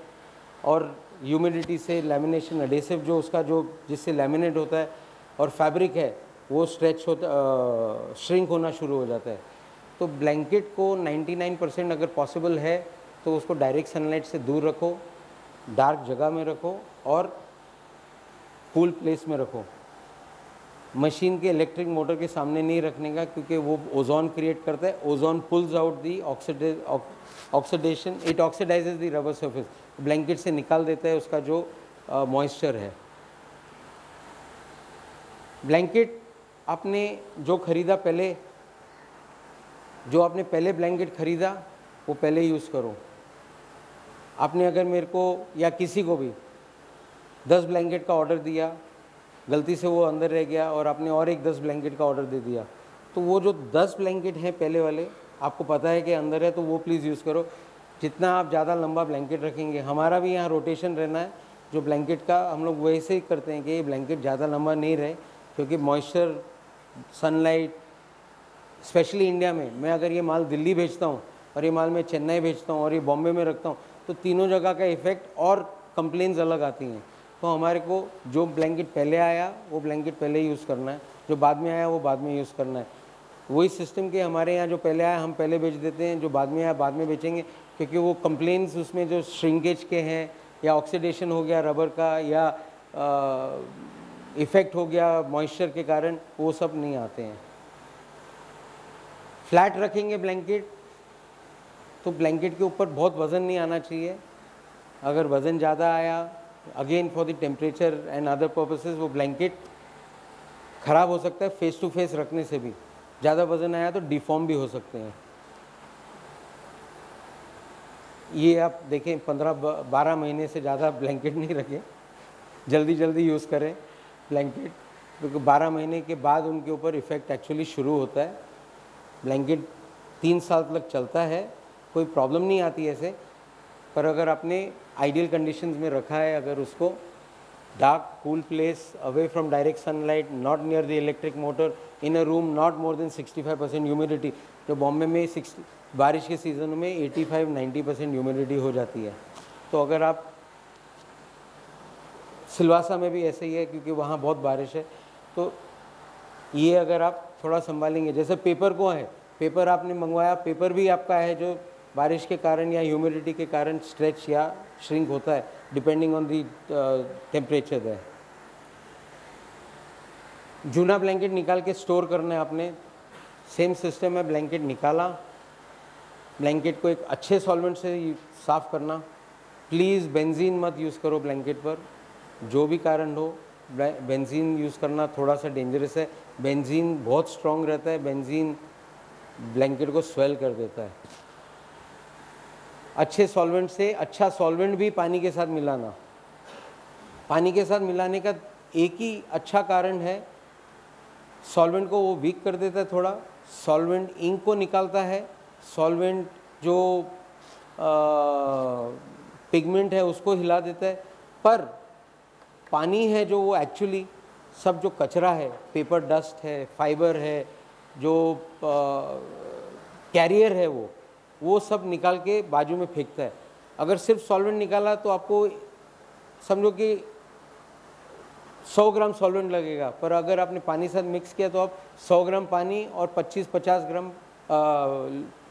और ह्यूमिडिटी से लेमिनेशन अडेसिव जो उसका जो, जिससे लेमिनेट होता है, और फैब्रिक है, वो स्ट्रेच होता श्रिंक होना शुरू हो जाता है। तो ब्लैंकेट को 99 परसेंट अगर पॉसिबल है तो उसको डायरेक्ट सनलाइट से दूर रखो, डार्क जगह में रखो और कूल प्लेस में रखो। मशीन के इलेक्ट्रिक मोटर के सामने नहीं रखने का, क्योंकि वो ओजोन क्रिएट करता है, ozone pulls out the oxidation, it oxidizes the rubber surface. Blanket से निकाल देता है उसका जो मॉइस्चर है। ब्लैंकेट आपने जो ख़रीदा पहले जो आपने पहले ब्लैंकेट ख़रीदा, वो पहले यूज़ करो। आपने अगर मेरे को या किसी को भी दस ब्लैंकेट का ऑर्डर दिया, गलती से वो अंदर रह गया और आपने और एक दस ब्लैंकेट का ऑर्डर दे दिया तो वो जो दस ब्लैंकेट हैं पहले वाले, आपको पता है कि अंदर है तो वो प्लीज़ यूज़ करो। जितना आप ज़्यादा लंबा ब्लैंकेट रखेंगे, हमारा भी यहाँ रोटेशन रहना है। जो ब्लैंकेट का हम लोग वैसे ही करते हैं कि ये ब्लैंकेट ज़्यादा लंबा नहीं रहे, क्योंकि मॉइस्चर सनलाइट स्पेशली इंडिया में, मैं अगर ये माल दिल्ली भेजता हूँ और ये माल मैं चेन्नई भेजता हूँ और ये बॉम्बे में रखता हूँ तो तीनों जगह का इफ़ेक्ट और कंप्लेन्स अलग आती हैं। तो हमारे को जो ब्लैंकेट पहले आया, वो ब्लैंकेट पहले यूज़ करना है। जो बाद में आया, वो बाद में यूज़ करना है। वही सिस्टम के हमारे यहाँ जो पहले आया, हम पहले बेच देते हैं। जो बाद में आया, बाद में बेचेंगे। क्योंकि वो कंप्लेन्स उसमें जो श्रिंकेज के हैं, या ऑक्सीडेशन हो गया रबर का, या इफ़ेक्ट हो गया मॉइस्चर के कारण, वो सब नहीं आते हैं। फ्लैट रखेंगे ब्लैंकेट तो ब्लैंकेट के ऊपर बहुत वज़न नहीं आना चाहिए। अगर वज़न ज़्यादा आया again for the temperature and other purposes वो ब्लैंकेट ख़राब हो सकता है फेस टू फेस रखने से भी। ज़्यादा वज़न आया तो डिफॉर्म भी हो सकते हैं। ये आप देखें, पंद्रह बारह महीने से ज़्यादा ब्लैंकेट नहीं रखें। जल्दी जल्दी यूज़ करें ब्लैंकेट, क्योंकि तो बारह महीने के बाद उनके ऊपर इफ़ेक्ट एक्चुअली शुरू होता है। ब्लैंकेट तीन साल तक चलता है कोई प्रॉब्लम नहीं आती ऐसे पर अगर आपने आइडियल कंडीशंस में रखा है अगर उसको dark, cool place, away from direct sunlight, not near the electric motor, in a room not more than 65% humidity. तो बॉम्बे में 60 बारिश के सीज़न में 85-90 परसेंट ह्यूमिडिटी हो जाती है तो अगर आप सिलवासा में भी ऐसे ही है क्योंकि वहाँ बहुत बारिश है तो ये अगर आप थोड़ा संभालेंगे। जैसे पेपर को है, पेपर आपने मंगवाया, पेपर भी आपका है जो बारिश के कारण या ह्यूमिडिटी के कारण स्ट्रेच या श्रिंक होता है डिपेंडिंग ऑन दी टेम्परेचर है। जूना ब्लैंकेट निकाल के स्टोर करना है आपने। सेम सिस्टम है ब्लैंकेट निकाला। ब्लैंकेट को एक अच्छे सॉल्वेंट से साफ़ करना। प्लीज़ बेंजीन मत यूज़ करो ब्लैंकेट पर। जो भी कारण हो बेंजीन यूज़ करना थोड़ा सा डेंजरस है। बेंजीन बहुत स्ट्रॉन्ग रहता है, बेंजीन ब्लैंकेट को स्वेल कर देता है। अच्छे सॉल्वेंट से अच्छा सॉल्वेंट भी पानी के साथ मिलाना। पानी के साथ मिलाने का एक ही अच्छा कारण है सॉल्वेंट को वो वीक कर देता है थोड़ा सॉल्वेंट इंक को निकालता है सॉल्वेंट जो पिगमेंट है उसको हिला देता है, पर पानी है जो वो एक्चुअली सब जो कचरा है पेपर डस्ट है फाइबर है, जो कैरियर है वो वो सब निकाल के बाजू में फेंकता है। अगर सिर्फ़ सॉल्वेंट निकाला तो आपको समझो कि 100 ग्राम सॉल्वेंट लगेगा, पर अगर आपने पानी साथ मिक्स किया तो आप 100 ग्राम पानी और 25-50 ग्राम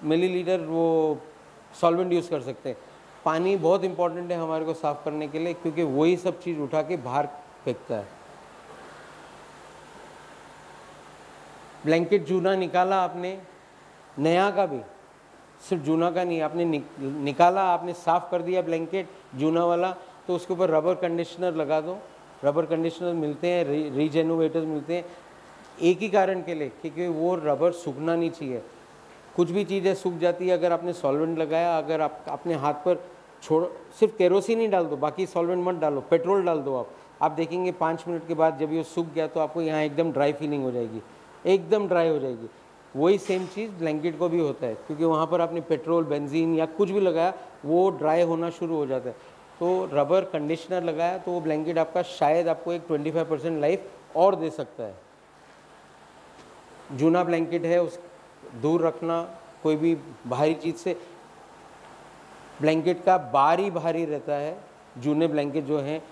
मिलीलीटर वो सॉल्वेंट यूज़ कर सकते हैं। पानी बहुत इंपॉर्टेंट है हमारे को साफ़ करने के लिए, क्योंकि वही सब चीज़ उठा के बाहर फेंकता है। ब्लैंकेट जूना निकाला आपने, नया का भी, सिर्फ़ जूना का नहीं, आपने निकाला, आपने साफ़ कर दिया ब्लैंकेट, जूना वाला तो उसके ऊपर रबर कंडीशनर लगा दो। रबर कंडीशनर मिलते हैं रीजेनोवेटर्स मिलते हैं, एक ही कारण के लिए, क्योंकि वो रबर सूखना नहीं चाहिए। कुछ भी चीज़ें सूख जाती है, अगर आपने सॉल्वेंट लगाया, अगर आप अपने हाथ पर छोड़, सिर्फ़ केरोसिन ही डाल दो, बाकी सॉल्वेंट मत डालो, पेट्रोल डाल दो आप। आप देखेंगे पाँच मिनट के बाद जब ये सूख गया तो आपको यहाँ एकदम ड्राई फीलिंग हो जाएगी। एकदम ड्राई हो जाएगी। वही सेम चीज़ ब्लैंकेट को भी होता है, क्योंकि वहाँ पर आपने पेट्रोल बेंजीन या कुछ भी लगाया, वो ड्राई होना शुरू हो जाता है। तो रबर कंडीशनर लगाया तो वो ब्लैंकेट आपका शायद आपको एक 25 परसेंट लाइफ और दे सकता है। जूना ब्लैंकेट है, उस दूर रखना कोई भी भारी चीज़ से। ब्लैंकेट का बार ही भारी रहता है, जूने ब्लैंकेट जो हैं,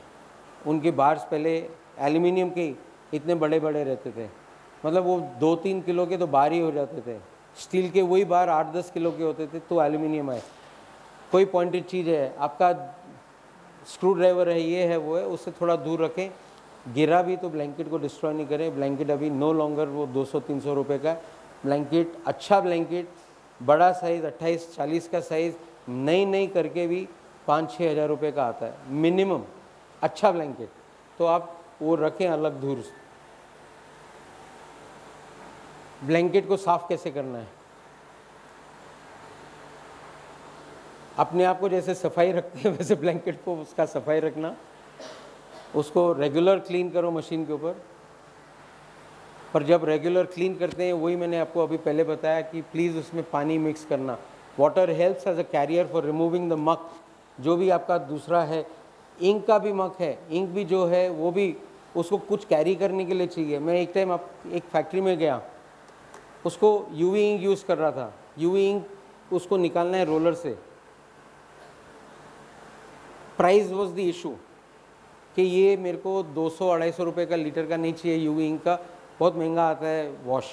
उनके बार्स पहले एल्यूमिनियम के इतने बड़े बड़े रहते थे। मतलब वो दो तीन किलो के तो बार ही हो जाते थे। स्टील के वही बार आठ दस किलो के होते थे तो एल्यूमिनियम है कोई पॉइंटेड चीज़ है, आपका स्क्रू ड्राइवर है, ये है, वो है उससे थोड़ा दूर रखें। गिरा भी तो ब्लैंकेट को डिस्ट्रॉय नहीं करें। ब्लैंकेट अभी नो लॉन्गर वो 200-300 रुपए का ब्लैंकेट अच्छा ब्लैंकेट बड़ा साइज़ 28 40 का साइज़ नई नई करके भी पाँच छः हज़ार रुपये का आता है। मिनिमम अच्छा ब्लैंकेट तो आप वो रखें अलग दूर ब्लैंकेट को साफ़ कैसे करना है? अपने आप को जैसे सफ़ाई रखते हैं, वैसे ब्लैंकेट को उसका सफ़ाई रखना। उसको रेगुलर क्लीन करो मशीन के ऊपर। पर जब रेगुलर क्लीन करते हैं, वही मैंने आपको अभी पहले बताया कि प्लीज़ उसमें पानी मिक्स करना। Water helps as a carrier for removing the muck जो भी आपका दूसरा है इंक का भी मक है। इंक भी जो है, वो भी उसको कुछ कैरी करने के लिए चाहिए। मैं एक टाइम आप, एक फैक्ट्री में गया। उसको यूवी इंक यूज़ कर रहा था। यूवी इंक उसको निकालना है रोलर से। प्राइस वॉज़ द इशू कि ये मेरे को 200-250 रुपये का लीटर का नहीं चाहिए यूवी इंक का। बहुत महँगा आता है वॉश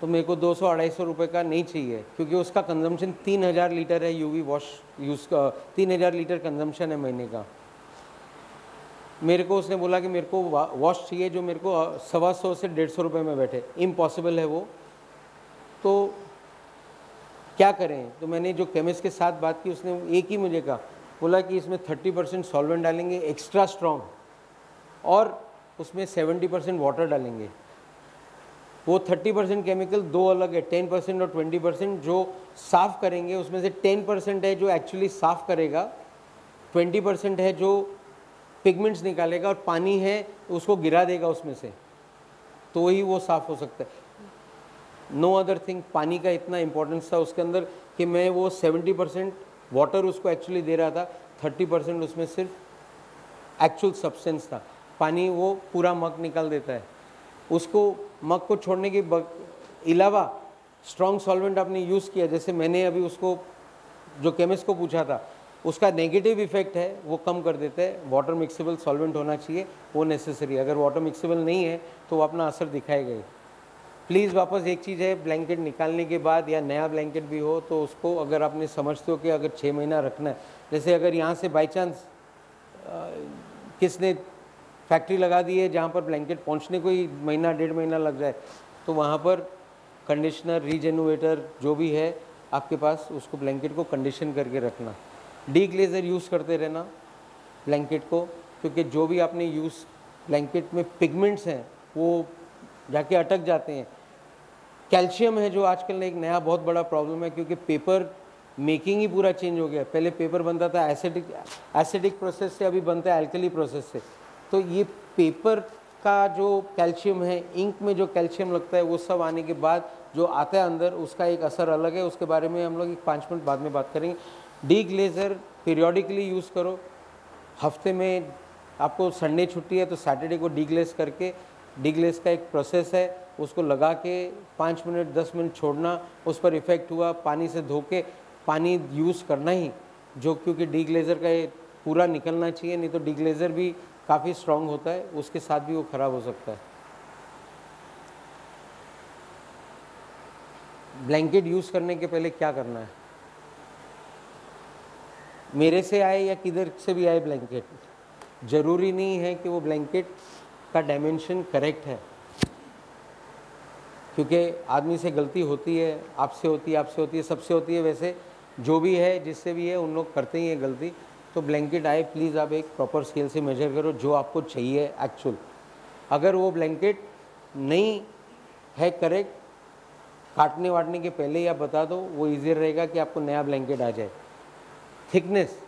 तो मेरे को 200-250 रुपये का नहीं चाहिए क्योंकि उसका कंजम्पशन 3000 लीटर है यूवी वॉश यूज़ का 3000 लीटर कंजम्पशन है महीने का। मेरे को उसने बोला कि मेरे को वॉश चाहिए जो मेरे को सवा सौ से डेढ़ सौ रुपये में बैठे। इम्पॉसिबल है वो। तो क्या करें? तो मैंने जो केमिस्ट के साथ बात की, उसने एक ही मुझे कहा, बोला कि इसमें थर्टी परसेंट सॉल्वेंट डालेंगे एक्स्ट्रा स्ट्रॉन्ग और उसमें सेवेंटी परसेंट वाटर डालेंगे। वो थर्टी परसेंट केमिकल दो अलग है टेन परसेंट और ट्वेंटी परसेंट जो साफ़ करेंगे, उसमें से टेन परसेंट है जो एक्चुअली साफ़ करेगा ट्वेंटी परसेंट है जो पिगमेंट्स निकालेगा और पानी है, उसको गिरा देगा उसमें से। तो ही वो साफ़ हो सकता है। नो अदर थिंग पानी का इतना इम्पोर्टेंस था उसके अंदर कि मैं वो सेवेंटी परसेंट वाटर उसको एक्चुअली दे रहा था थर्टी परसेंट उसमें सिर्फ़ एक्चुअल सब्सटेंस था। पानी वो पूरा मग निकाल देता है। उसको मग को छोड़ने के अलावा स्ट्रॉन्ग सॉल्वेंट आपने यूज़ किया, जैसे मैंने अभी उसको, जो केमिस्ट को पूछा था उसका नेगेटिव इफ़ेक्ट है, वो कम कर देते हैं। वाटर मिक्सेबल सॉल्वेंट होना चाहिए, वो नेसेसरी अगर वाटर मिक्सेबल नहीं है तो वो अपना असर दिखाएगा ही प्लीज़ वापस एक चीज़ है ब्लैंकेट निकालने के बाद या नया ब्लैंकेट भी हो तो उसको अगर आपने समझते हो कि अगर छः महीना रखना है, जैसे अगर यहाँ से बाई चांस किसने फैक्ट्री लगा दी है, जहाँ पर ब्लैंकेट पहुँचने को ही महीना, डेढ़ महीना लग जाए तो वहाँ पर कंडीशनर रीजेनुएटर जो भी है, आपके पास उसको ब्लैंकेट को कंडीशन करके रखना। डी ग्लेजर यूज़ करते रहना ब्लैंकेट को, क्योंकि जो भी आपने यूज़ ब्लैंकेट में पिगमेंट्स हैं, वो जाके अटक जाते हैं। कैल्शियम है जो आजकल एक नया बहुत बड़ा प्रॉब्लम है, क्योंकि पेपर मेकिंग ही पूरा चेंज हो गया। पहले पेपर बनता था एसिडिक एसिडिक प्रोसेस से, अभी बनता है एल्कली प्रोसेस से। तो ये पेपर का जो कैल्शियम है इंक में जो कैल्शियम लगता है, वो सब आने के बाद जो आता है अंदर, उसका एक असर अलग है। उसके बारे में हम लोग एक पाँच मिनट बाद में बात करेंगे। डी ग्लेज़र पीरियोडिकली यूज़ करो। हफ़्ते में आपको संडे छुट्टी है तो सैटरडे को डी ग्लेस करके डी ग्लेस का एक प्रोसेस है, उसको लगा के पाँच मिनट, दस मिनट छोड़ना, उस पर इफ़ेक्ट हुआ, पानी से धो के, पानी यूज़ करना ही, जो क्योंकि डी ग्लेज़र का ये पूरा निकलना चाहिए, नहीं तो डी ग्लेज़र भी काफ़ी स्ट्रॉन्ग होता है, उसके साथ भी वो ख़राब हो सकता है। ब्लैंकेट यूज़ करने के पहले क्या करना है? मेरे से आए या किधर से भी आए ब्लैंकेट ज़रूरी नहीं है कि वो ब्लैंकेट का डायमेंशन करेक्ट है। क्योंकि आदमी से गलती होती है, आपसे होती है, आपसे होती है, सबसे होती है। वैसे जो भी है, जिससे भी है, उन लोग करते ही है गलती। तो ब्लैंकेट आए प्लीज़ आप एक प्रॉपर स्केल से मेजर करो, जो आपको चाहिए एक्चुअल अगर वो ब्लैंकेट नहीं है करेक्ट काटने वाटने के पहले ही आप बता दो, वो ईजी रहेगा कि आपको नया ब्लैंकेट आ जाए। थिकनेस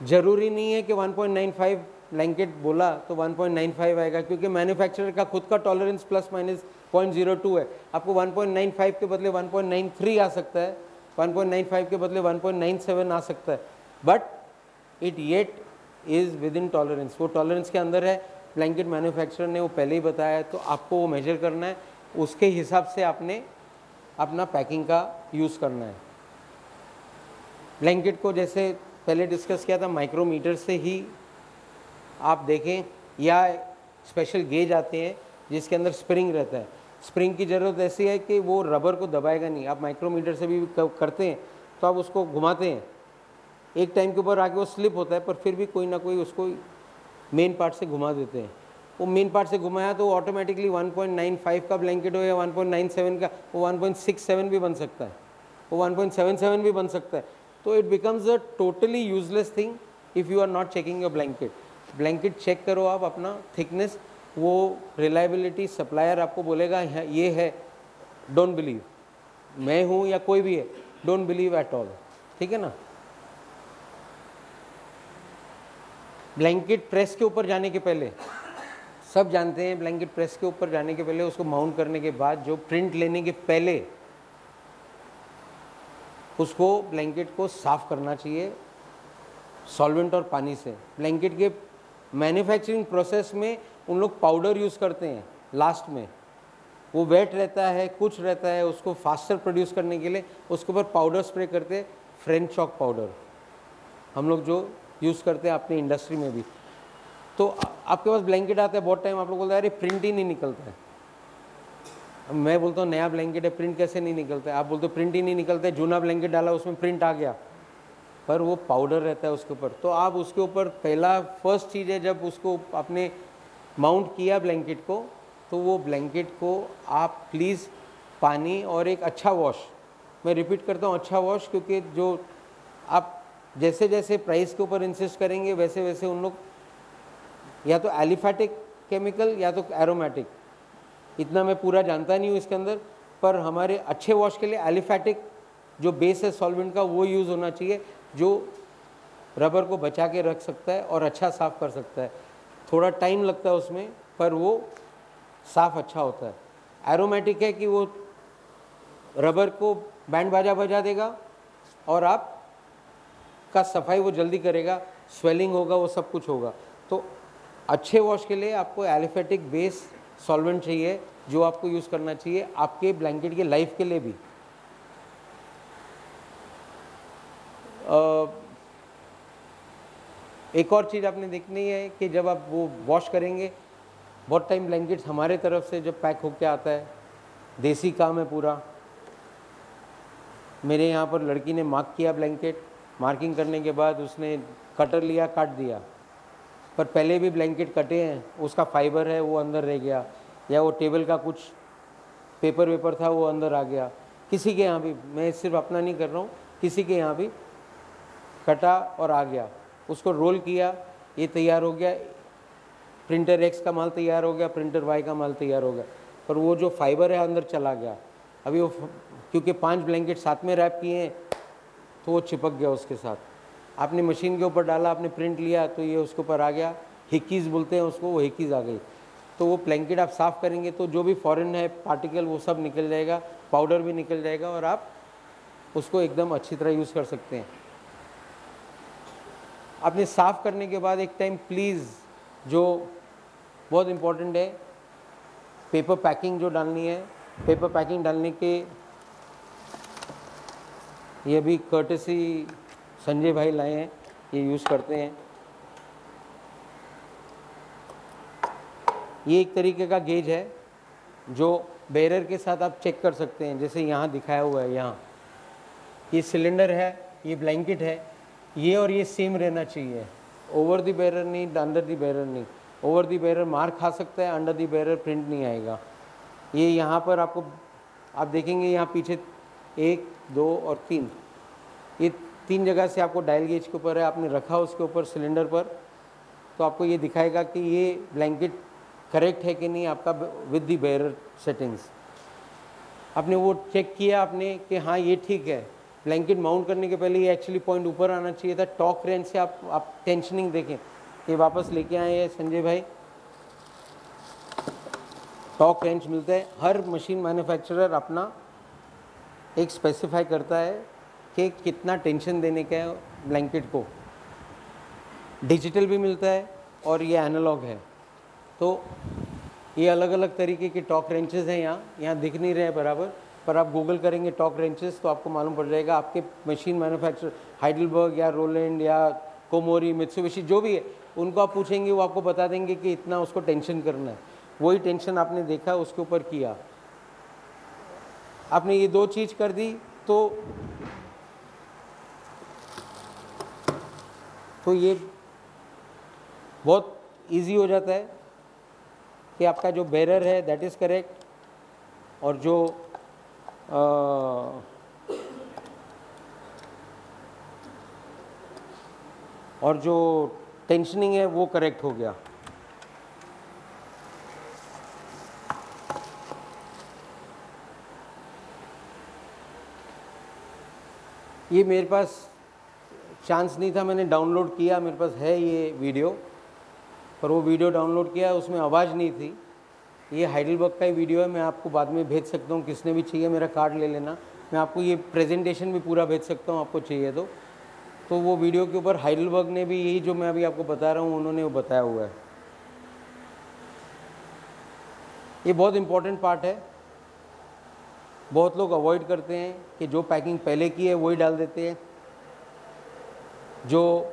ज़रूरी नहीं है कि 1.95 ब्लैंकेट बोला तो 1.95 आएगा, क्योंकि मैन्युफैक्चरर का खुद का tolerance plus minus point zero two है। आपको 1.95 के बदले 1.93 आ सकता है 1.95 के बदले 1.97 आ सकता है। But it yet is within tolerance वो टॉलरेंस के अंदर है ब्लैंकेट मैन्युफैक्चरर ने वो पहले ही बताया है तो आपको वो मेजर करना है, उसके हिसाब से आपने अपना पैकिंग का यूज़ करना है। ब्लैंकेट को जैसे पहले डिस्कस किया था, माइक्रोमीटर से ही आप देखें, या स्पेशल गेज आते हैं जिसके अंदर स्प्रिंग रहता है। स्प्रिंग की ज़रूरत ऐसी है कि वो रबर को दबाएगा नहीं। आप माइक्रोमीटर से भी करते हैं तो आप उसको घुमाते हैं। एक टाइम के ऊपर आके वो स्लिप होता है, पर फिर भी कोई ना कोई उसको मेन पार्ट से घुमा देते हैं। वो मेन पार्ट से घुमाया तो ऑटोमेटिकली 1.95 का ब्लैंकेट हो या 1.97 का, वो 1.67 भी बन सकता है। वो 1.77 भी बन सकता है। तो it becomes a totally useless thing if you are not checking your blanket blanket check करो आप अपना थिकनेस वो रिलायबिलिटी सप्लायर आपको बोलेगा ये है डोंट बिलीव मैं हूँ या कोई भी है डोंट बिलीव एट ऑल ठीक है ना? ब्लैंकेट प्रेस के ऊपर जाने के पहले, सब जानते हैं ब्लैंकेट प्रेस के ऊपर जाने के पहले, उसको माउंट करने के बाद जो प्रिंट लेने के पहले उसको ब्लैंकेट को साफ़ करना चाहिए, सॉल्वेंट और पानी से। ब्लैंकेट के मैन्युफैक्चरिंग प्रोसेस में उन लोग पाउडर यूज़ करते हैं, लास्ट में। वो वेट रहता है, कुछ रहता है उसको फास्टर प्रोड्यूस करने के लिए, उसके ऊपर पाउडर स्प्रे करते हैं, फ्रेंच चॉक पाउडर। हम लोग जो यूज़ करते हैं अपनी इंडस्ट्री में भी। तो आपके पास ब्लैंकेट आता है, बहुत टाइम आप लोग बोलते हैं, अरे, प्रिंट ही नहीं निकलता है। मैं बोलता हूँ, नया ब्लैंकेट है प्रिंट कैसे नहीं निकलता? आप बोलते हो प्रिंट ही नहीं निकलता है जूना ब्लैंकेट डाला उसमें प्रिंट आ गया। पर वो पाउडर रहता है उसके ऊपर। तो आप उसके ऊपर पहला फ़र्स्ट चीज़ है, जब उसको आपने माउंट किया ब्लैंकेट को तो वो ब्लैंकेट को आप प्लीज़ पानी और एक अच्छा वॉश मैं रिपीट करता हूँ अच्छा वॉश क्योंकि जो आप जैसे जैसे प्राइस के ऊपर इंसिस्ट करेंगे वैसे वैसे उन लोग, या तो एलिफैटिक केमिकल या तो एरोमेटिक इतना मैं पूरा जानता नहीं हूँ इसके अंदर, पर हमारे अच्छे वॉश के लिए एलिफैटिक जो बेस है सॉल्वेंट का, वो यूज़ होना चाहिए, जो रबर को बचा के रख सकता है और अच्छा साफ़ कर सकता है। थोड़ा टाइम लगता है उसमें, पर वो साफ़ अच्छा होता है। एरोमेटिक है कि वो रबर को बैंड बाजा बजा देगा और आप का सफ़ाई वो जल्दी करेगा स्वेलिंग होगा, वो सब कुछ होगा। तो अच्छे वॉश के लिए आपको एलिफेटिक बेस सॉल्वेंट चाहिए, जो आपको यूज़ करना चाहिए, आपके ब्लैंकेट के लाइफ के लिए भी। एक और चीज़ आपने देखनी है कि जब आप वो वॉश करेंगे, बहुत टाइम ब्लैंकेट हमारे तरफ़ से जब पैक होके आता है, देसी काम है पूरा। मेरे यहाँ पर लड़की ने मार्क किया ब्लैंकेट, मार्किंग करने के बाद उसने कटर लिया, काट दिया। पर पहले भी ब्लैंकेट कटे हैं, उसका फाइबर है, वो अंदर रह गया, या वो टेबल का कुछ पेपर वेपर था, वो अंदर आ गया। किसी के यहाँ भी, मैं सिर्फ़ अपना नहीं कर रहा हूँ, किसी के यहाँ भी कटा और आ गया। उसको रोल किया, ये तैयार हो गया प्रिंटर एक्स का माल तैयार हो गया प्रिंटर वाई का माल तैयार हो गया, पर वो जो फाइबर है, अंदर चला गया। अभी वो, क्योंकि पाँच ब्लैंकेट साथ में रैप किए हैं तो वो चिपक गया उसके साथ। आपने मशीन के ऊपर डाला, आपने प्रिंट लिया तो ये उसके ऊपर आ गया। हिक्कीज़ बोलते हैं उसको, वो हिक्कीज़ आ गई। तो वो ब्लैंकेट आप साफ़ करेंगे तो जो भी फॉरेन है पार्टिकल वो सब निकल जाएगा पाउडर भी निकल जाएगा और आप उसको एकदम अच्छी तरह यूज़ कर सकते हैं। आपने साफ़ करने के बाद एक टाइम प्लीज़ जो बहुत इम्पोर्टेंट है पेपर पैकिंग जो डालनी है पेपर पैकिंग डालने के, ये भी कर्टसी संजय भाई लाए हैं, ये यूज़ करते हैं। ये एक तरीके का गेज है, जो बैरर के साथ आप चेक कर सकते हैं, जैसे यहाँ दिखाया हुआ है, यहाँ। ये सिलेंडर है, ये ब्लैंकेट है, ये और ये सेम रहना चाहिए। ओवर दी बैरर नहीं अंडर दी बैरर नहीं। ओवर दी बैरर मार खा सकता है अंडर दी बैरर प्रिंट नहीं आएगा। ये यहाँ पर आपको, आप देखेंगे यहाँ पीछे एक, दो और तीन। ये तीन जगह से आपको डायल गेज के ऊपर है, आपने रखा उसके ऊपर सिलेंडर पर तो आपको ये दिखाएगा कि ये ब्लैंकेट करेक्ट है कि नहीं आपका विद दी बैरर सेटिंग्स आपने वो चेक किया आपने कि हाँ ये ठीक है। ब्लैंकेट माउंट करने के पहले ये एक्चुअली पॉइंट ऊपर आना चाहिए था। टॉक रेंज से आप आप टेंशनिंग देखें। ये वापस लेके आए हैं संजय भाई। टॉक रेंच मिलता है। हर मशीन मैन्युफैक्चरर अपना एक स्पेसिफाई करता है कि कितना टेंशन देने का है ब्लैंकेट को। डिजिटल भी मिलता है और ये एनालॉग है। तो ये अलग अलग तरीके के टॉक रेंचेस हैं यहाँ। यहाँ दिख नहीं रहे बराबर, पर आप गूगल करेंगे टॉक रेंचेस तो आपको मालूम पड़ जाएगा। आपके मशीन मैन्युफैक्चर हाइडलबर्ग या रोलैंड या कोमोरी, मित्सुबिशी जो भी है, उनको आप पूछेंगे, वो आपको बता देंगे कि इतना उसको टेंशन करना है। वही टेंशन आपने देखा, उसके ऊपर किया। आपने ये दो चीज़ कर दी तो तो ये बहुत इजी हो जाता है कि आपका जो बैरर है दैट इज़ करेक्ट और जो आ, और जो टेंशनिंग है वो करेक्ट हो गया। ये मेरे पास चांस नहीं था मैंने डाउनलोड किया, मेरे पास है ये वीडियो, पर वो वीडियो डाउनलोड किया, उसमें आवाज़ नहीं थी। ये हाइडलबर्ग का ही वीडियो है, मैं आपको बाद में भेज सकता हूँ, किसने भी चाहिए मेरा कार्ड ले लेना। मैं आपको ये प्रेजेंटेशन भी पूरा भेज सकता हूँ, आपको चाहिए तो। तो वो वीडियो के ऊपर हाइडलबर्ग ने भी यही जो मैं अभी आपको बता रहा हूँ, उन्होंने वो बताया हुआ है। ये बहुत इम्पोर्टेंट पार्ट है। बहुत लोग अवॉइड करते हैं कि जो पैकिंग पहले की है, वही डाल देते हैं। जो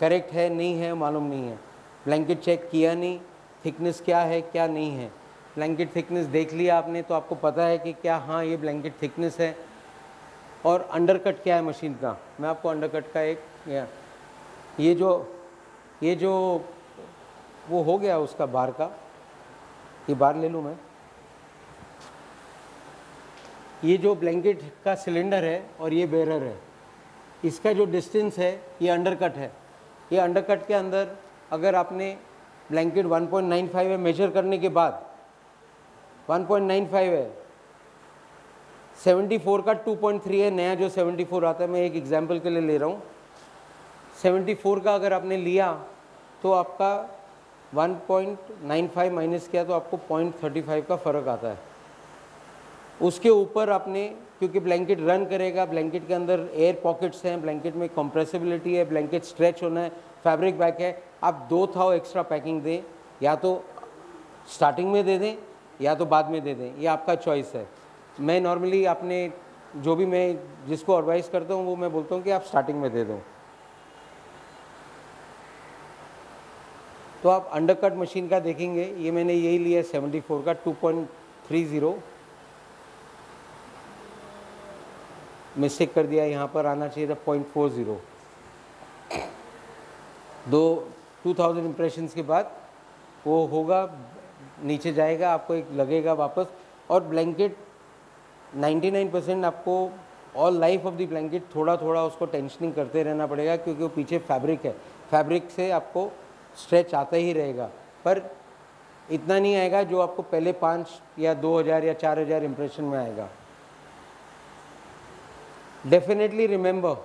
करेक्ट है, नहीं है, मालूम नहीं है। ब्लैंकेट चेक किया नहीं थिकनेस क्या है, क्या नहीं है। ब्लैंकेट थिकनेस देख लिया आपने तो आपको पता है कि क्या हाँ ये ब्लैंकेट थिकनेस है। और अंडरकट क्या है मशीन का? मैं आपको अंडरकट का एक, या, ये जो ये जो, वो हो गया उसका बार का। ये बार ले लूँ मैं। ये जो ब्लैंकेट का सिलेंडर है और ये बेरर है। इसका जो डिस्टेंस है, ये अंडरकट है। ये अंडरकट के अंदर अगर आपने ब्लैंकेट 1.95 है मेजर करने के बाद 1.95 है 74 का 2.3 है, नया जो 74 आता है, मैं एक एग्जांपल के लिए ले रहा हूँ। 74 का अगर आपने लिया तो आपका 1.95 माइनस किया तो आपको 0.35 का फ़र्क आता है। उसके ऊपर आपने, क्योंकि ब्लैंकेट रन करेगा, ब्लैंकेट के अंदर एयर पॉकेट्स हैं, ब्लैंकेट में कंप्रेसिबिलिटी है, ब्लैंकेट स्ट्रेच होना है फैब्रिक बैग है, आप दो थाव एक्स्ट्रा पैकिंग दें, या तो स्टार्टिंग में दे दें, या तो बाद में दे दें, ये आपका चॉइस है। मैं नॉर्मली आपने जो भी मैं, जिसको एडवाइस करता हूँ, वो मैं बोलता हूँ कि आप स्टार्टिंग में दे दो। तो आप अंडरकट मशीन का देखेंगे, ये मैंने यही लिया है 74 का 2.30 मिस्टेक कर दिया, यहाँ पर आना चाहिए था पॉइंट फोर ज़ीरो दो 2000 इम्प्रेशंस के बाद वो होगा, नीचे जाएगा, आपको एक लगेगा वापस, और ब्लैंकेट 99 परसेंट आपको all life of the blanket थोड़ा थोड़ा उसको टेंशनिंग करते रहना पड़ेगा, क्योंकि वो पीछे फैब्रिक है। फैब्रिक से आपको स्ट्रेच आता ही रहेगा। पर इतना नहीं आएगा जो आपको पहले पाँच या दो हज़ार या चार हज़ार इम्प्रेशन में आएगा। डेफिनेटली रिमेंबर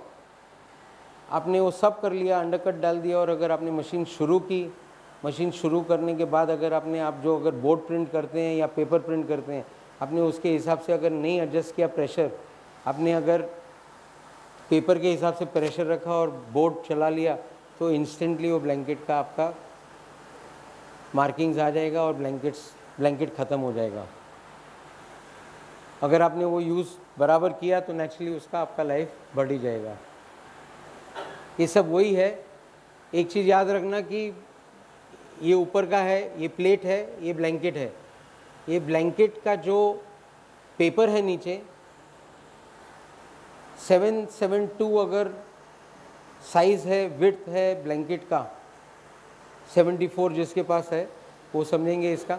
आपने वो सब कर लिया अंडरकट डाल दिया और अगर आपने मशीन शुरू की मशीन शुरू करने के बाद अगर आपने आप जो अगर बोर्ड प्रिंट करते हैं या पेपर प्रिंट करते हैं, आपने उसके हिसाब से अगर नहीं एडजस्ट किया प्रेशर आपने अगर पेपर के हिसाब से प्रेशर रखा और बोर्ड चला लिया तो इंस्टेंटली वो ब्लैंकेट का आपका मार्किंग्स आ जाएगा और ब्लैंकेट्स ब्लैंकेट ख़त्म हो जाएगा। अगर आपने वो यूज़ बराबर किया तो नेचुरली उसका आपका लाइफ बढ़ ही जाएगा। ये सब वही है। एक चीज़ याद रखना कि ये ऊपर का है, ये प्लेट है, ये ब्लैंकेट है। ये ब्लैंकेट का जो पेपर है नीचे सेवन सेवन टू अगर साइज़ है विथ है ब्लैंकेट का सेवेंटी फोर जिसके पास है, वो समझेंगे इसका।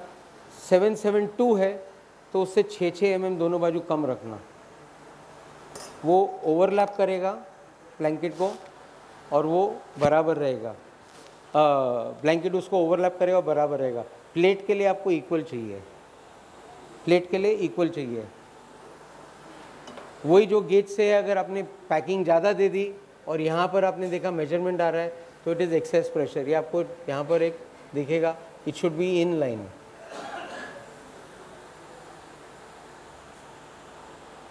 सेवन सेवन टू है तो उससे छः छः एम mm दोनों बाजू कम रखना। वो ओवरलैप करेगा ब्लैंकेट को और वो बराबर रहेगा। ब्लैंकेट उसको ओवरलैप करेगा और बराबर रहेगा। प्लेट के लिए आपको इक्वल चाहिए। प्लेट के लिए इक्वल चाहिए। वही जो गेज से है अगर आपने पैकिंग ज़्यादा दे दी और यहाँ पर आपने देखा मेज़रमेंट आ रहा है तो इट इज़ एक्सेस प्रेशर ये आपको यहाँ पर एक दिखेगा। It should be in line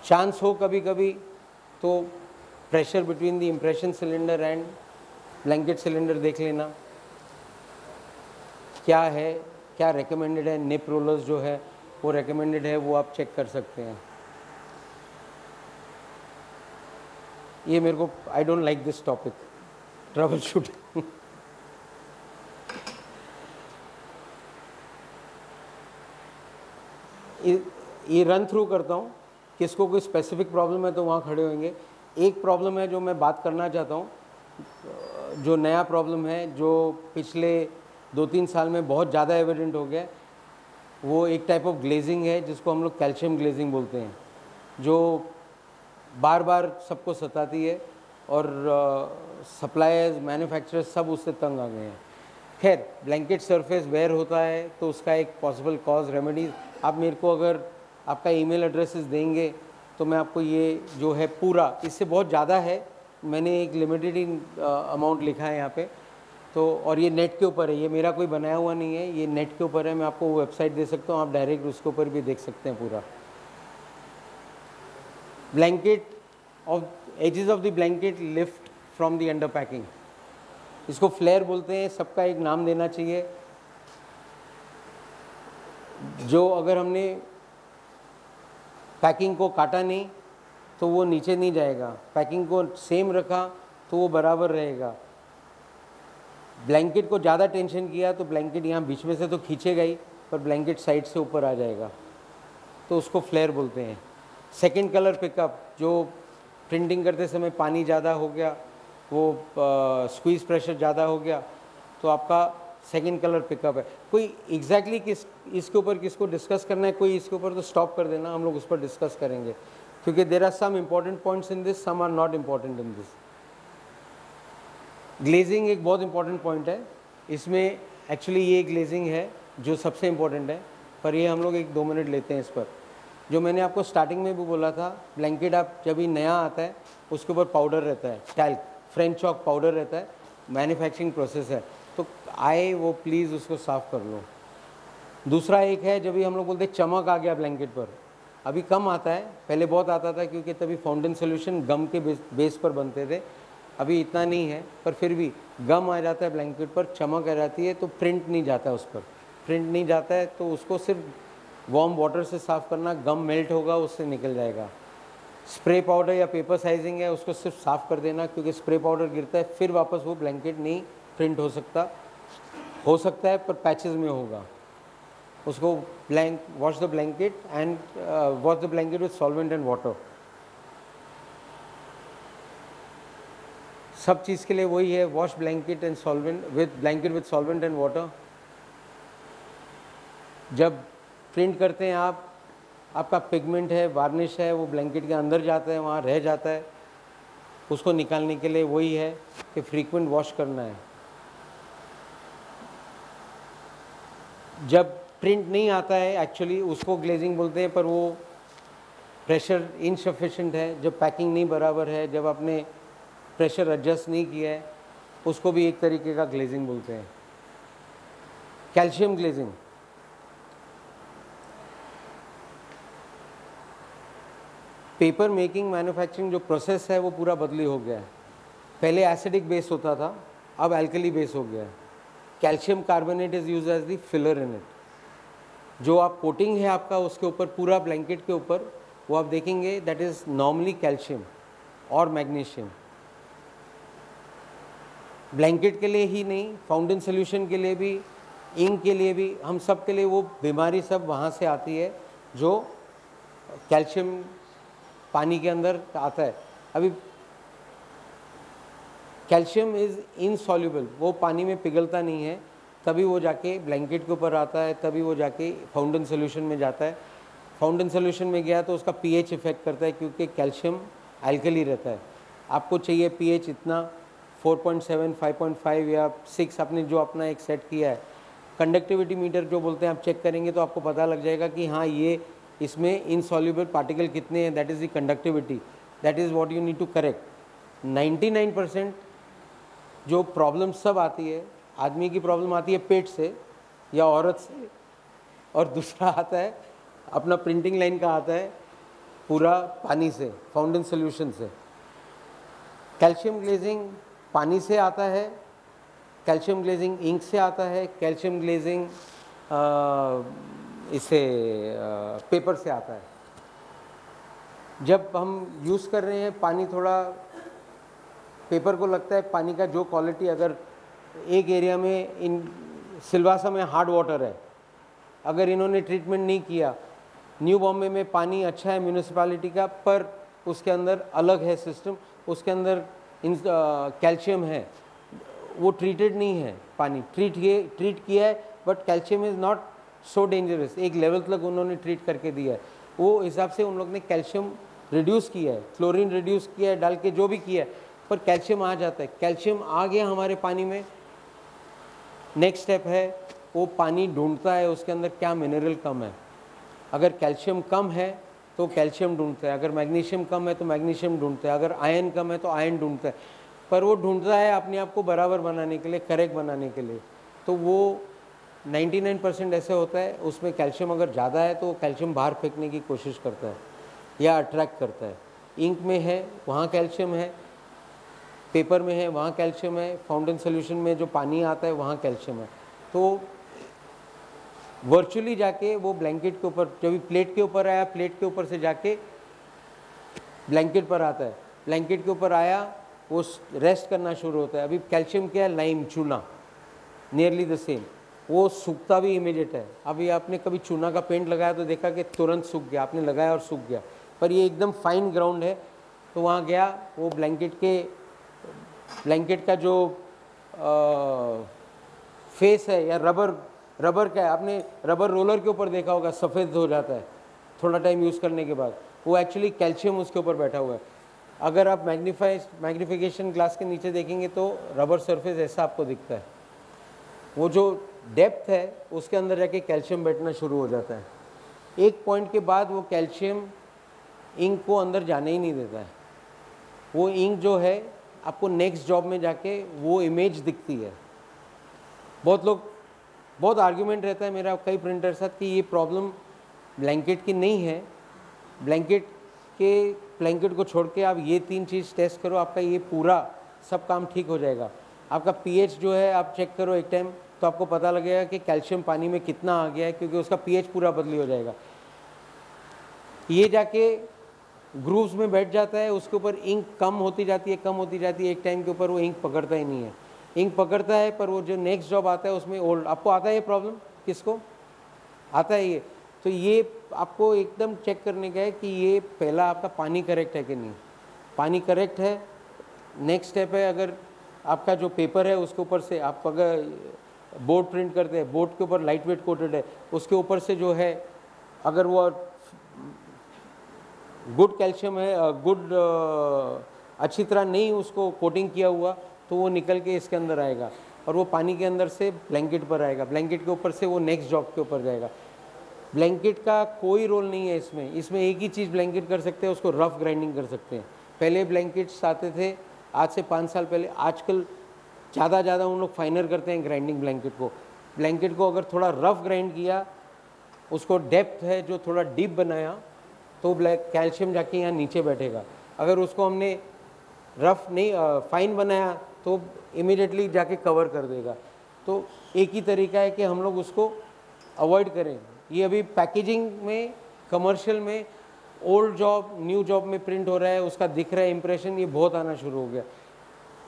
chance हो कभी कभी तो pressure between the impression cylinder and blanket cylinder देख लेना। क्या है, क्या रिकमेंडेड है निप रोलर्स जो है, वो रिकमेंडेड है, वो आप चेक कर सकते हैं। ये मेरे को I don't like this topic troubleshoot ये रन थ्रू करता हूँ। किसको कोई स्पेसिफिक प्रॉब्लम है तो वहाँ खड़े होंगे। एक प्रॉब्लम है जो मैं बात करना चाहता हूँ, जो नया प्रॉब्लम है, जो पिछले दो तीन साल में बहुत ज़्यादा एविडेंट हो गया, वो एक टाइप ऑफ़ ग्लेजिंग है, जिसको हम लोग कैल्शियम ग्लेजिंग बोलते हैं, जो बार बार सबको सताती है और सप्लायर्स मैन्युफैक्चरर्स सब उससे तंग आ गए हैं। खैर ब्लैंकेट सरफेस वेयर होता है तो उसका एक पॉसिबल कॉज रेमेडीज आप मेरे को अगर आपका ईमेल एड्रेसेस देंगे तो मैं आपको ये जो है पूरा, इससे बहुत ज़्यादा है। मैंने एक लिमिटेड अमाउंट लिखा है यहाँ पे। तो और ये नेट के ऊपर है, ये मेरा कोई बनाया हुआ नहीं है, ये नेट के ऊपर है, मैं आपको वेबसाइट दे सकता हूँ, आप डायरेक्ट उसके ऊपर भी देख सकते हैं पूरा। Blanket off edges of the blanket lift from the under packing इसको फ्लेयर बोलते हैं, सबका एक नाम देना चाहिए। जो अगर हमने पैकिंग को काटा नहीं तो वो नीचे नहीं जाएगा। पैकिंग को सेम रखा तो वो बराबर रहेगा। ब्लैंकेट को ज़्यादा टेंशन किया तो ब्लैंकेट यहाँ बीच में से तो खींचेगा ही पर ब्लैंकेट साइड से ऊपर आ जाएगा। तो उसको फ्लेयर बोलते हैं। सेकेंड कलर पिकअप, जो प्रिंटिंग करते समय पानी ज़्यादा हो गया, वो स्क्वीज़ प्रेशर ज़्यादा हो गया तो आपका सेकेंड कलर पिकअप है। कोई एग्जैक्टली exactly किस, इसके ऊपर किसको डिस्कस करना है, कोई इसके ऊपर तो स्टॉप कर देना, हम लोग उस पर डिस्कस करेंगे। क्योंकि there are some important points in this some are not important in this glazing एक बहुत इंपॉर्टेंट पॉइंट है। इसमें एक्चुअली ये ग्लेजिंग है जो सबसे इम्पोर्टेंट है। पर ये हम लोग एक दो मिनट लेते हैं इस पर। जो मैंने आपको स्टार्टिंग में भी बोला था ब्लैंकेट आप जब भी नया आता है, उसके ऊपर पाउडर रहता है टैल्क फ्रेंच चॉक पाउडर रहता है। मैन्युफैक्चरिंग प्रोसेस है। तो आए वो प्लीज़ उसको साफ़ कर लो। दूसरा एक है जब भी हम लोग बोलते चमक आ गया ब्लैंकेट पर। अभी कम आता है पहले बहुत आता था क्योंकि तभी फाउंटेन सोल्यूशन गम के बेस, बेस पर बनते थे। अभी इतना नहीं है पर फिर भी गम आ जाता है ब्लैंकेट पर चमक आ जाती है तो प्रिंट नहीं जाता है उस पर। प्रिंट नहीं जाता है तो उसको सिर्फ़ वार्म वाटर से साफ़ करना गम मेल्ट होगा उससे निकल जाएगा। स्प्रे पाउडर या पेपर साइजिंग है उसको सिर्फ़ साफ़ कर देना क्योंकि स्प्रे पाउडर गिरता है फिर वापस वो ब्लैंकेट नहीं प्रिंट हो सकता। हो सकता है, पर पैचेस में होगा। उसको blank wash the blanket and wash the blanket with solvent and water सब चीज़ के लिए वही है wash blanket and solvent with blanket with solvent and water जब प्रिंट करते हैं आप, आपका पिगमेंट है वार्निश है, वो ब्लैंकेट के अंदर जाता है, वहाँ रह जाता है। उसको निकालने के लिए वही है कि फ्रीक्वेंट वॉश करना है। जब प्रिंट नहीं आता है एक्चुअली उसको ग्लेजिंग बोलते हैं, पर वो प्रेशर इनसफिशेंट है। जब पैकिंग नहीं बराबर है, जब आपने प्रेशर एडजस्ट नहीं किया है, उसको भी एक तरीके का ग्लेजिंग बोलते हैं। Calcium glazing paper making manufacturing जो प्रोसेस है, वो पूरा बदली हो गया है। पहले एसिडिक बेस होता था, अब एल्कली बेस हो गया है। Calcium carbonate is use as the filler in it. जो आप कोटिंग है आपका, उसके ऊपर, पूरा ब्लैंकेट के ऊपर, वो आप देखेंगे दैट इज़ नॉर्मली कैल्शियम और मैग्नीशियम ब्लैंकेट के लिए ही नहीं फाउंटेन सोल्यूशन के लिए भी इंक के लिए भी, हम सब के लिए वो बीमारी सब वहाँ से आती है, जो कैल्शियम पानी के अंदर आता है। अभी कैल्शियम इज़ इनसॉल्यूबल वो पानी में पिघलता नहीं है तभी वो जाके ब्लैंकेट के ऊपर आता है तभी वो जाके फाउंटेन सोल्यूशन में जाता है। फाउंटेन सोल्यूशन में गया तो उसका पीएच इफ़ेक्ट करता है क्योंकि कैल्शियम एल्कली रहता है। आपको चाहिए पीएच इतना 4.7, 5.5 या 6 आपने जो अपना एक सेट किया है। कंडक्टिविटी मीटर जो बोलते हैं आप चेक करेंगे तो आपको पता लग जाएगा कि हाँ ये इसमें इनसॉल्यूबल पार्टिकल कितने हैं that is the conductivity that is what you need to correct 99 percent जो प्रॉब्लम सब आती है, आदमी की प्रॉब्लम आती है पेट से या औरत से। और दूसरा आता है, अपना प्रिंटिंग लाइन का आता है, पूरा पानी से फाउंटेन सोल्यूशन से। कैल्शियम ग्लेजिंग पानी से आता है कैल्शियम ग्लेजिंग इंक से आता है कैल्शियम ग्लेजिंग इसे पेपर से आता है। जब हम यूज़ कर रहे हैं, पानी थोड़ा पेपर को लगता है पानी का जो क्वालिटी अगर एक एरिया में इन सिलवासा में हार्ड वाटर है, अगर इन्होंने ट्रीटमेंट नहीं किया न्यू बॉम्बे में पानी अच्छा है म्यूनिसपालिटी का, पर उसके अंदर अलग है सिस्टम उसके अंदर इन कैल्शियम है, वो ट्रीटेड नहीं है पानी। ट्रीट ये ट्रीट किया है but calcium is not so dangerous एक लेवल तक उन्होंने ट्रीट करके दिया है। वो हिसाब से उन लोग ने कैल्शियम रिड्यूस किया है फ्लोरिन रिड्यूस किया है, डाल के जो भी किया है पर कैल्शियम आ जाता है। कैल्शियम आ गया हमारे पानी में। नेक्स्ट स्टेप है, वो पानी ढूंढता है, उसके अंदर क्या मिनरल कम है। अगर कैल्शियम कम है तो कैल्शियम ढूंढता है। अगर मैग्नीशियम कम है तो मैग्नीशियम ढूंढता है। अगर आयन कम है तो आयन ढूंढता है। पर वो ढूंढता है अपने आप को बराबर बनाने के लिए करेक्ट बनाने के लिए। तो वो 99 परसेंट ऐसे होता है, उसमें कैल्शियम अगर ज़्यादा है तो कैल्शियम बाहर फेंकने की कोशिश करता है या अट्रैक्ट करता है। इंक में है, वहाँ कैल्शियम है पेपर में है, वहाँ कैल्शियम है, फाउंटेन सोल्यूशन में जो पानी आता है, वहाँ कैल्शियम है। तो वर्चुअली जाके वो ब्लैंकेट के ऊपर, जब प्लेट के ऊपर आया प्लेट के ऊपर से जाके ब्लैंकेट पर आता है। ब्लैंकेट के ऊपर आया, वो रेस्ट करना शुरू होता है। अभी कैल्शियम क्या है? लाइम चूना नियरली द सेम वो सूखता भी इमीडिएट है। अभी आपने कभी चूना का पेंट लगाया तो देखा कि तुरंत सूख गया। आपने लगाया और सूख गया। पर ये एकदम फाइन ग्राउंड है। तो वहाँ गया, वो ब्लैंकेट के ब्लैंकेट का जो फेस है या रबर रबर का है, आपने रबर रोलर के ऊपर देखा होगा, सफ़ेद हो जाता है, थोड़ा टाइम यूज़ करने के बाद। वो एक्चुअली कैल्शियम उसके ऊपर बैठा हुआ है। अगर आप मैग्नीफाई मैग्नीफिकेशन ग्लास के नीचे देखेंगे तो रबर सरफेस ऐसा आपको दिखता है। वो जो डेप्थ है, उसके अंदर जाके कैल्शियम बैठना शुरू हो जाता है। एक पॉइंट के बाद वो कैल्शियम इंक को अंदर जाने ही नहीं देता है। वो इंक जो है आपको नेक्स्ट जॉब में जाके वो इमेज दिखती है। बहुत लोग, बहुत आर्ग्यूमेंट रहता है मेरा कई प्रिंटर साथ कि ये प्रॉब्लम ब्लैंकेट की नहीं है। ब्लैंकेट के ब्लैंकेट को छोड़ के आप ये तीन चीज़ टेस्ट करो, आपका ये पूरा सब काम ठीक हो जाएगा। आपका पीएच जो है, आप चेक करो एक टाइम तो आपको पता लगेगा कि कैल्शियम पानी में कितना आ गया है, क्योंकि उसका पीएच पूरा बदली हो जाएगा। ये जाके ग्रूव्स में बैठ जाता है, उसके ऊपर इंक कम होती जाती है, कम होती जाती है, एक टाइम के ऊपर वो इंक पकड़ता ही नहीं है। इंक पकड़ता है, पर वो जो नेक्स्ट जॉब आता है, उसमें ओल्ड आपको आता है ये प्रॉब्लम किसको? आता है ये। तो ये आपको एकदम चेक करने का है कि ये पहला आपका पानी करेक्ट है कि नहीं। पानी करेक्ट है नेक्स्ट स्टेप है, अगर आपका जो पेपर है, उसके ऊपर से आप अगर बोर्ड प्रिंट करते हैं बोर्ड के ऊपर लाइट वेट कोटेड है, उसके ऊपर से जो है, अगर वो गुड कैल्शियम है गुड अच्छी तरह नहीं उसको कोटिंग किया हुआ तो वो निकल के इसके अंदर आएगा और वो पानी के अंदर से ब्लैंकेट पर आएगा। ब्लैंकेट के ऊपर से वो नेक्स्ट जॉब के ऊपर जाएगा। ब्लैंकेट का कोई रोल नहीं है इसमें। इसमें एक ही चीज़ ब्लैंकेट कर सकते हैं, उसको रफ ग्राइंडिंग कर सकते हैं। पहले ब्लैंकेट्स आते थे, आज से पाँच साल पहले, आजकल ज़्यादा ज़्यादा उन लोग फाइनर करते हैं ग्राइंडिंग ब्लैंकेट को। ब्लैंकेट को अगर थोड़ा रफ ग्राइंड किया, उसको डेप्थ है जो थोड़ा डीप बनाया तो ब्लैक कैल्शियम जाके यहाँ नीचे बैठेगा। अगर उसको हमने रफ नहीं फाइन बनाया तो इमिडिएटली जाके कवर कर देगा। तो एक ही तरीका है कि हम लोग उसको अवॉइड करें। ये अभी पैकेजिंग में कमर्शियल में ओल्ड जॉब न्यू जॉब में प्रिंट हो रहा है, उसका दिख रहा है इम्प्रेशन ये बहुत आना शुरू हो गया।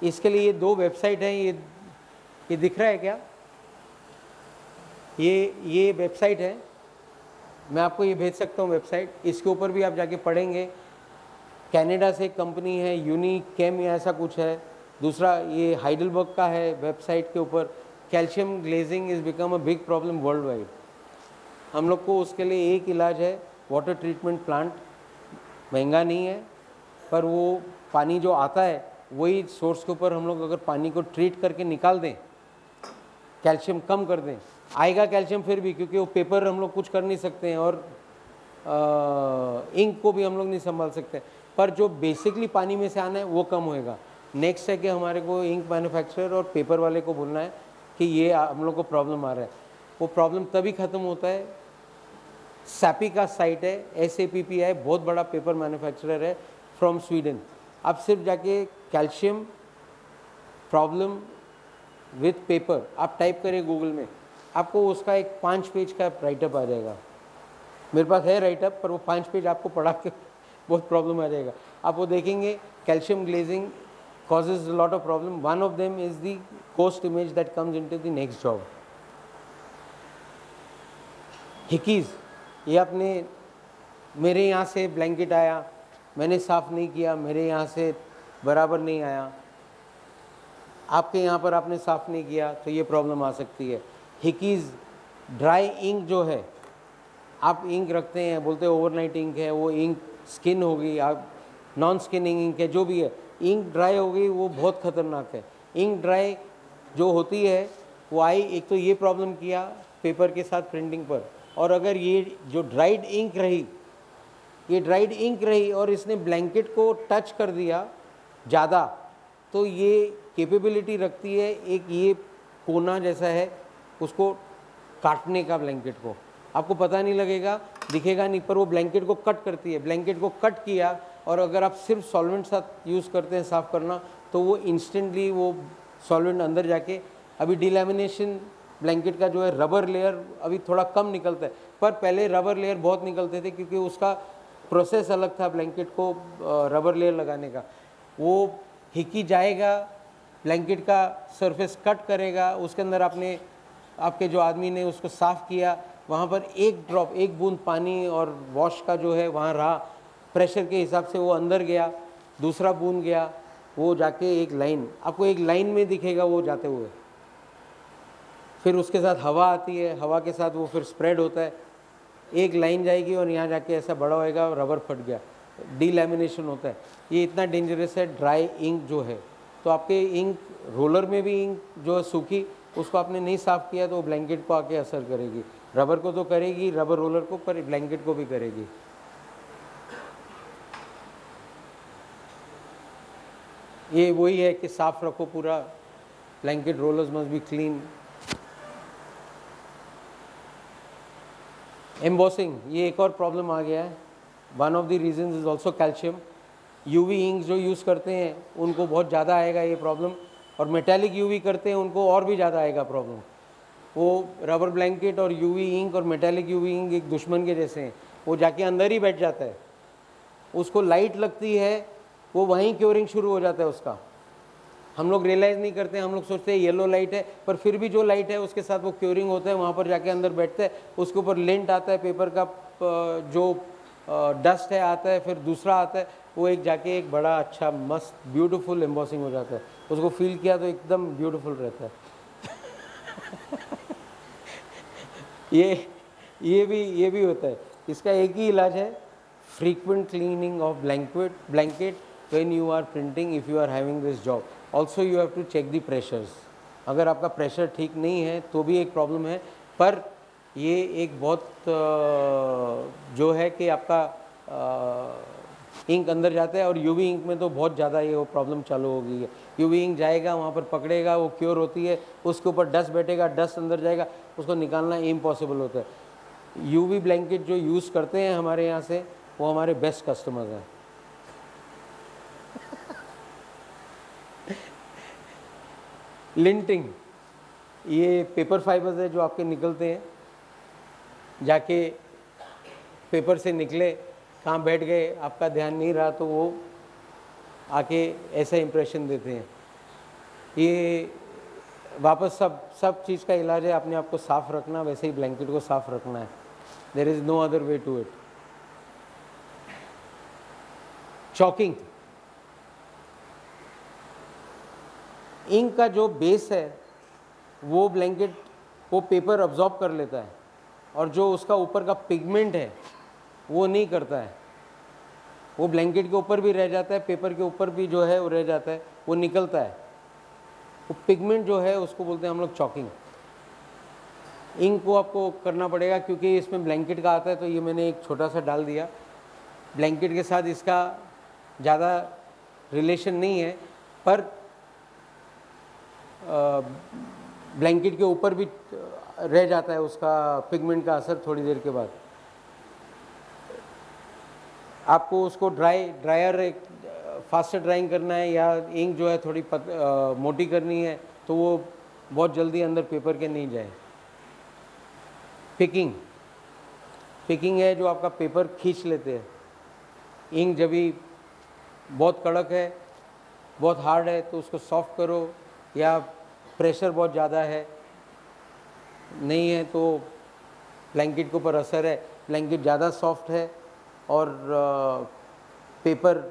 इसके लिए ये दो वेबसाइट हैं, ये ये दिख रहा है क्या? ये ये वेबसाइट है। मैं आपको ये भेज सकता हूँ वेबसाइट। इसके ऊपर भी आप जाके पढ़ेंगे। कनाडा से एक कंपनी है यूनिक कैम या ऐसा कुछ है। दूसरा, ये हाइडलबर्ग का है वेबसाइट के ऊपर। Calcium glazing is become a big problem worldwide हम लोग को उसके लिए एक इलाज है, वाटर ट्रीटमेंट प्लांट। महँगा नहीं है, पर वो पानी जो आता है, वही सोर्स के ऊपर हम लोग अगर पानी को ट्रीट करके निकाल दें, कैल्शियम कम कर दें आएगा कैल्शियम फिर भी क्योंकि वो पेपर हम लोग कुछ कर नहीं सकते हैं और आ, इंक को भी हम लोग नहीं संभाल सकते। पर जो बेसिकली पानी में से आना है वो कम होएगा। नेक्स्ट है कि हमारे को इंक मैन्युफैक्चरर और पेपर वाले को बोलना है कि ये हम लोग को प्रॉब्लम आ रहा है। वो प्रॉब्लम तभी ख़त्म होता है। सैपी का साइट है S A P P I बहुत बड़ा पेपर मैन्युफैक्चरर है फ्रॉम स्वीडन आप सिर्फ़ जाके कैल्शियम प्रॉब्लम विथ पेपर आप टाइप करें गूगल में। आपको उसका एक पाँच पेज का राइटअप आ जाएगा। मेरे पास है राइटअप पर वो पाँच पेज आपको पढ़ा के बहुत प्रॉब्लम आ जाएगा। आप वो देखेंगे calcium glazing causes a lot of problem. One of them is the coast image that comes into the next job. Hickeys ये आपने मेरे यहाँ से ब्लैंकेट आया, मैंने साफ़ नहीं किया, मेरे यहाँ से बराबर नहीं आया। आपके यहाँ पर आपने साफ़ नहीं किया तो ये प्रॉब्लम आ सकती है। हिकीज़ ड्राई इंक जो है, आप इंक रखते हैं, बोलते हैं ओवरनाइट इंक है, वो इंक स्किन होगी आप नॉन स्किनिंग इंक है, जो भी है इंक ड्राई हो गई, वो बहुत ख़तरनाक है। इंक ड्राई जो होती है, वो आई, एक तो ये प्रॉब्लम किया पेपर के साथ प्रिंटिंग पर, और अगर ये जो ड्राइड इंक रही, ये ड्राइड इंक रही और इसने ब्लैंकेट को टच कर दिया ज़्यादा तो ये कैपेबिलिटी रखती है, एक ये कोना जैसा है उसको काटने का ब्लैंकेट को। आपको पता नहीं लगेगा, दिखेगा नहीं, पर वो ब्लैंकेट को कट करती है। ब्लैंकेट को कट किया और अगर आप सिर्फ़ सॉल्वेंट साथ यूज़ करते हैं साफ़ करना तो वो इंस्टेंटली वो सॉल्वेंट अंदर जाके, अभी डिलेमिनेशन ब्लैंकेट का जो है रबर लेयर अभी थोड़ा कम निकलता है। पर पहले रबर लेयर बहुत निकलते थे क्योंकि उसका प्रोसेस अलग था ब्लैंकेट को रबर लेयर लगाने का। वो हिकी जाएगा ब्लैंकेट का सरफेस कट करेगा, उसके अंदर आपने आपके जो आदमी ने उसको साफ़ किया, वहाँ पर एक ड्रॉप एक बूंद पानी और वॉश का जो है वहाँ रहा। प्रेशर के हिसाब से वो अंदर गया, दूसरा बूंद गया, वो जाके एक लाइन आपको एक लाइन में दिखेगा वो जाते हुए। फिर उसके साथ हवा आती है, हवा के साथ वो फिर स्प्रेड होता है। एक लाइन जाएगी और यहाँ जाके ऐसा बड़ा होएगा रबर फट गया। डीलेमिनेशन होता है। ये इतना डेंजरस है ड्राई इंक जो है। तो आपके इंक रोलर में भी इंक जो है सूखी उसको आपने नहीं साफ़ किया तो वो ब्लैंकेट को आके असर करेगी। रबर को तो करेगी रबर रोलर को पर ब्लैंकेट को भी करेगी। ये वही है कि साफ़ रखो पूरा blanket rollers must be clean embossing ये एक और प्रॉब्लम आ गया है। One of the reason is also calcium UV ink जो यूज़ करते हैं, उनको बहुत ज़्यादा आएगा ये प्रॉब्लम और मेटेलिक यूवी करते हैं, उनको और भी ज़्यादा आएगा प्रॉब्लम वो रबर ब्लैंकेट और यूवी इंक और मेटेलिक यूवी इंक एक दुश्मन के जैसे हैं. वो जाके अंदर ही बैठ जाता है. उसको लाइट लगती है, वो वहीं क्योरिंग शुरू हो जाता है उसका. हम लोग रियलाइज़ नहीं करते, हम लोग सोचते हैं येलो लाइट है, पर फिर भी जो लाइट है, उसके साथ वो क्योरिंग होता है, वहाँ पर जाके अंदर बैठते हैं. उसके ऊपर लेंट आता है पेपर का जो डस्ट है, आता है, फिर दूसरा आता है, वो एक जाके एक बड़ा अच्छा मस्त ब्यूटीफुल एम्बॉसिंग हो जाता है. उसको फील किया तो एकदम ब्यूटीफुल रहता है। ये ये भी ये भी होता है। इसका एक ही इलाज है frequent cleaning of blanket blanket when you are printing if you are having this job also you have to check the pressures अगर आपका प्रेशर ठीक नहीं है तो भी एक प्रॉब्लम है। पर ये एक बहुत जो है कि आपका इंक अंदर जाता है और यूवी इंक में तो बहुत ज़्यादा ये वो प्रॉब्लम चालू हो गई है यूवी इंक जाएगा, वहाँ पर पकड़ेगा, वो क्योर होती है, उसके ऊपर डस्ट बैठेगा डस्ट अंदर जाएगा, उसको निकालना इम्पॉसिबल होता है। यूवी ब्लैंकेट जो यूज़ करते हैं हमारे यहाँ से, वो हमारे बेस्ट कस्टमर्स हैं। लिंटिंग ये पेपर फाइबर्स है जो आपके निकलते हैं, जाके पेपर से निकले कहाँ बैठ गए, आपका ध्यान नहीं रहा तो वो आके ऐसा इम्प्रेशन देते हैं। ये वापस सब सब चीज़ का इलाज है, अपने आप को साफ़ रखना, वैसे ही ब्लैंकेट को साफ़ रखना है। There is no other way to it chalking ink का जो बेस है, वो ब्लैंकेट वो पेपर अब्जॉर्ब कर लेता है और जो उसका ऊपर का पिगमेंट है वो नहीं करता है। वो ब्लैंकेट के ऊपर भी रह जाता है पेपर के ऊपर भी जो है वो रह जाता है, वो निकलता है। वो पिगमेंट जो है उसको बोलते हैं हम लोग चॉकिंग इंक को आपको करना पड़ेगा क्योंकि इसमें ब्लैंकेट का आता है तो ये मैंने एक छोटा सा डाल दिया। ब्लैंकेट के साथ इसका ज़्यादा रिलेशन नहीं है, पर ब्लैंकेट के ऊपर भी रह जाता है उसका पिगमेंट का असर थोड़ी देर के बाद। आपको उसको ड्राई ड्रायर एक फास्टर ड्राइंग करना है या इंक जो है थोड़ी पत, आ, मोटी करनी है तो वो बहुत जल्दी अंदर पेपर के नहीं जाए। पिकिंग पिकिंग है जो आपका पेपर खींच लेते हैं। इंक जब भी बहुत कड़क है बहुत हार्ड है तो उसको सॉफ्ट करो या प्रेशर बहुत ज़्यादा है नहीं है तो ब्लैंकेट के ऊपर असर है। ब्लैंकेट ज़्यादा सॉफ्ट है और पेपर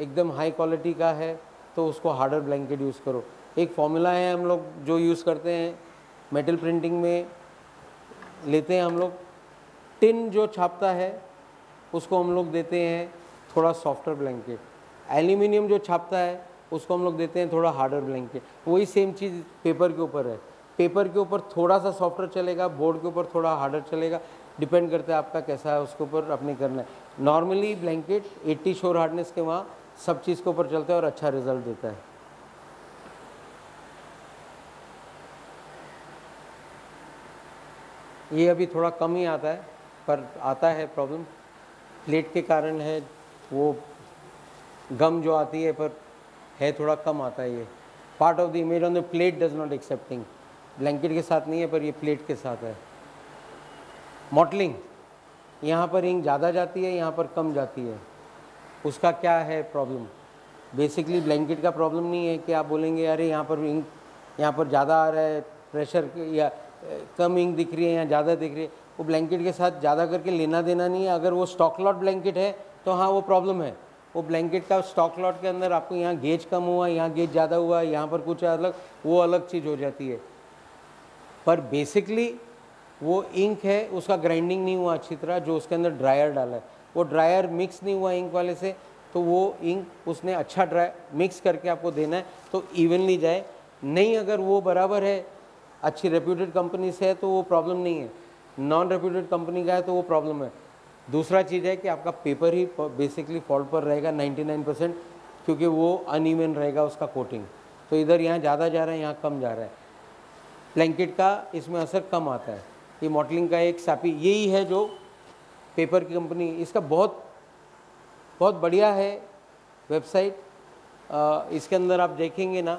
एकदम हाई क्वालिटी का है तो उसको हार्डर ब्लैंकेट यूज़ करो। एक फॉर्मूला है हम लोग जो यूज़ करते हैं मेटल प्रिंटिंग में लेते हैं हम लोग। टिन जो छापता है, उसको हम लोग देते हैं थोड़ा सॉफ्टर ब्लैंकेट एल्यूमिनियम जो छापता है, उसको हम लोग देते हैं थोड़ा हार्डर ब्लैंकेट वही सेम चीज़ पेपर के ऊपर है। पेपर के ऊपर थोड़ा सा सॉफ्टवेयर चलेगा बोर्ड के ऊपर थोड़ा हार्डर चलेगा। डिपेंड करता है आपका कैसा है, उसके ऊपर अपने करना है। नॉर्मली ब्लैंकेट 80 शोर हार्डनेस के वहाँ, सब चीज़ के ऊपर चलता है और अच्छा रिज़ल्ट देता है। ये अभी थोड़ा कम ही आता है, पर आता है प्रॉब्लम प्लेट के कारण है, वो गम जो आती है, पर है थोड़ा कम आता है ये। Part of the image on the plate does not accepting blanket के साथ नहीं है, पर ये प्लेट के साथ है। मॉटलिंग यहाँ पर इंक ज़्यादा जाती है, यहाँ पर कम जाती है। उसका क्या है प्रॉब्लम बेसिकली ब्लैंकेट का प्रॉब्लम नहीं है कि आप बोलेंगे, अरे, यहाँ पर इंक यहाँ पर ज़्यादा आ रहा है प्रेशर या, कम इंक दिख रही है या ज़्यादा दिख रही है। वो ब्लैंकेट के साथ ज़्यादा करके लेना देना नहीं है। अगर वो स्टॉक लॉट ब्लैंकेट है तो हाँ वो प्रॉब्लम है। वो ब्लैंकेट का स्टॉक लॉट के अंदर आपको यहाँ गेज कम हुआ, यहाँ गेज ज़्यादा हुआ, यहाँ पर कुछ अलग, वो अलग चीज़ हो जाती है। पर बेसिकली वो इंक है, उसका ग्राइंडिंग नहीं हुआ अच्छी तरह, जो उसके अंदर ड्रायर डाला है। वो ड्रायर मिक्स नहीं हुआ इंक वाले से तो वो इंक उसने अच्छा ड्राई मिक्स करके आपको देना है तो इवनली जाए। नहीं अगर वो बराबर है, अच्छी रेप्यूटेड कंपनी से है तो वो प्रॉब्लम नहीं है। नॉन रेप्यूटेड कंपनी का है तो वो प्रॉब्लम है। दूसरा चीज़ है कि आपका पेपर ही बेसिकली फॉल्ट पर रहेगा 99 परसेंट क्योंकि वो अनइवन रहेगा उसका कोटिंग तो इधर यहाँ ज़्यादा जा रहा है, यहाँ कम जा रहा है। ब्लैंकेट का इसमें असर कम आता है। ये मॉडलिंग का एक सापी यही है जो पेपर की कंपनी इसका बहुत बहुत बढ़िया है वेबसाइट इसके अंदर आप देखेंगे ना